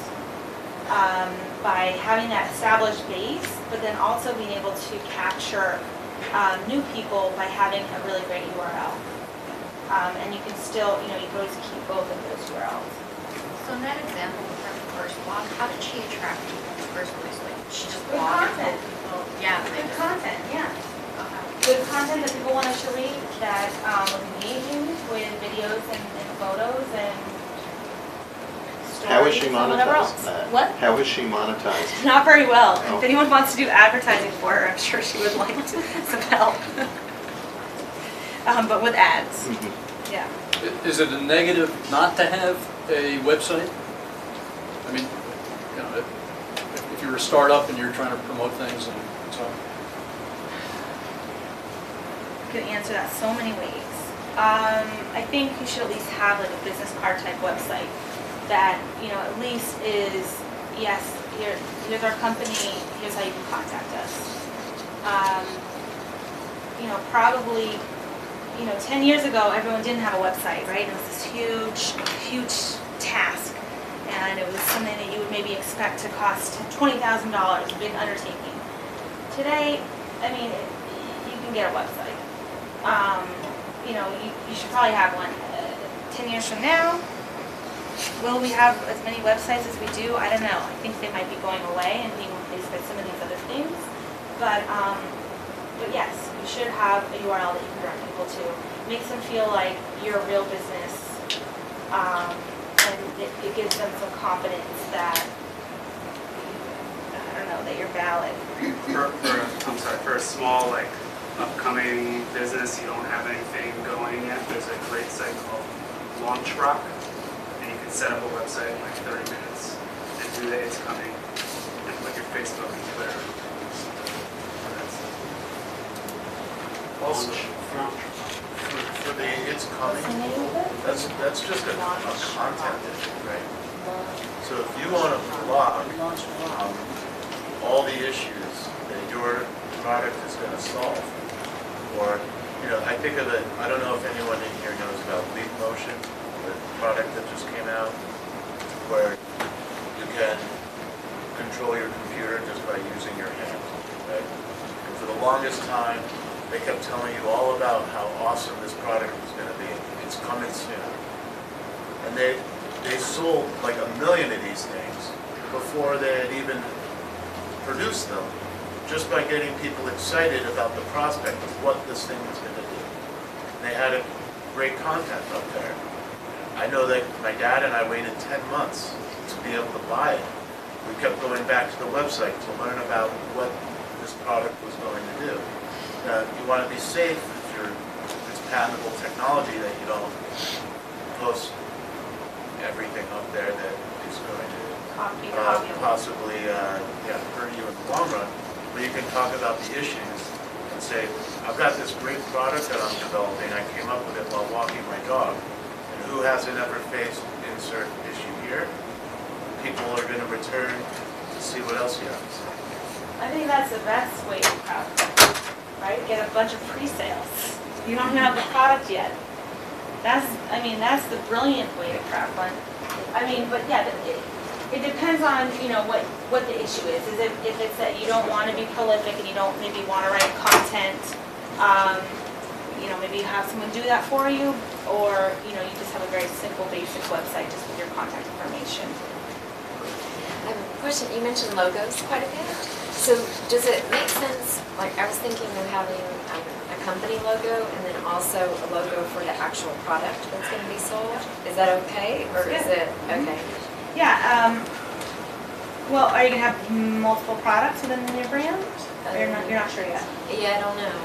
um, by having that established base, but then also being able to capture um, new people by having a really great URL. Um, and you can still, you know, you can always keep both of those URLs. So in that example with her first blog, how did she attract people in the first place? Like, she just Good content. people, yeah, Good content, yeah. okay. Good content that people want to read, that um, was engaging with videos and, and photos and stories How is she and whatever monetized, else. Matt? What? How is she monetized? Not very well. Oh. If anyone wants to do advertising for her, I'm sure she would like to- some help. Um, but with ads, Mhm. yeah. Is it a negative not to have a website? I mean, you know, if if you're a startup and you're trying to promote things and so on. could answer that so many ways. Um, I think you should at least have like a business card type website that, you know, at least is, yes, here, here's our company, here's how you can contact us. Um, you know, probably, you know, ten years ago, everyone didn't have a website, right? It was this huge, huge task. And it was something that you would maybe expect to cost twenty thousand dollars, a big undertaking. Today, I mean, you can get a website um, you know, you, you should probably have one. Uh, Ten years from now, will we have as many websites as we do? I don't know. I think they might be going away and being replaced by some of these other things. But, um, but yes, you should have a URL that you can direct people to. Makes them feel like you're a real business. Um, and it, it gives them some confidence that, I don't know, that you're valid. For, for, I'm sorry, for a small, like, upcoming business, you don't have anything going yet, there's a great site called LaunchRock, can set up a website in like 30 minutes, and do the it's coming, and put your Facebook and Twitter. Also, Launch for, Rock. for for the it's coming, What's the name of it? that's, that's just a a content issue, right? So if you want to blog um, all the issues that your product is going to solve, or, you know, I think of it, I don't know if anyone in here knows about Leap Motion, the product that just came out, where you can control your computer just by using your hand, right? And for the longest time, they kept telling you all about how awesome this product was gonna be. It's coming soon. And they, they sold like a million of these things before they had even produced them, just by getting people excited about the prospect of what this thing was gonna do. They had a great content up there. I know that my dad and I waited ten months to be able to buy it. We kept going back to the website to learn about what this product was going to do. Now, you want to be safe if you're, if it's patentable technology that you don't post everything up there that is going to uh, possibly, uh, yeah, hurt you in the long run, but you can talk about the issues and say, I've got this great product that I'm developing, I came up with it while walking my dog, who hasn't ever faced insert issue here? People are gonna return to see what else you have to say. I think that's the best way to crowdfund, right? Get a bunch of pre-sales. You don't have the product yet. That's, I mean, that's the brilliant way to crowdfund. I mean, but yeah, it, it depends on, you know, what, what the issue is. Is it, if it's that you don't want to be prolific and you don't maybe want to write content, um, you know, maybe have someone do that for you, or, you know, you just have a very simple, basic website just with your contact information. I have a question, you mentioned logos quite a bit. So does it make sense, like I was thinking of having um, a company logo and then also a logo for the actual product that's going to be sold? Is that okay, or is it, okay? Yeah, um, well, are you gonna have multiple products within your brand? Or you're not, you're not sure yet? Yeah, I don't know,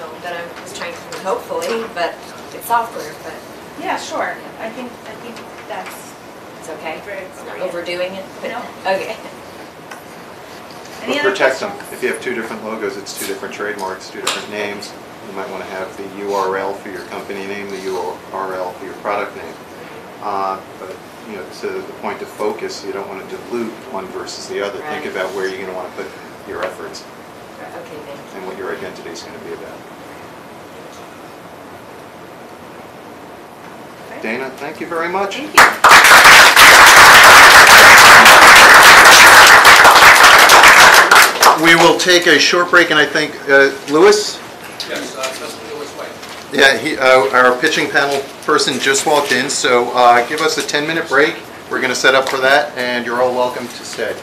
know, but I was trying to, do, hopefully, but it's software, but Yeah, sure. I think, I think that's it's okay? very It's not appropriate. overdoing it? but- No. Okay. Any But other protect them. questions? If you have two different logos, it's two different trademarks, two different names. You might want to have the URL for your company name, the URL for your product name. Uh, But, you know, to the point of focus, you don't want to dilute one versus the other. Think Right. about where you're going to want to put your efforts Okay, thank you. and what your identity is going to be about. Okay. Dana, thank you very much. Thank you. We will take a short break, and I think, uh, Louis? Yes, Mr. Lewis White. Yeah, he, uh, our pitching panel person just walked in, so uh, give us a 10-minute break. We're going to set up for that, and you're all welcome to stay.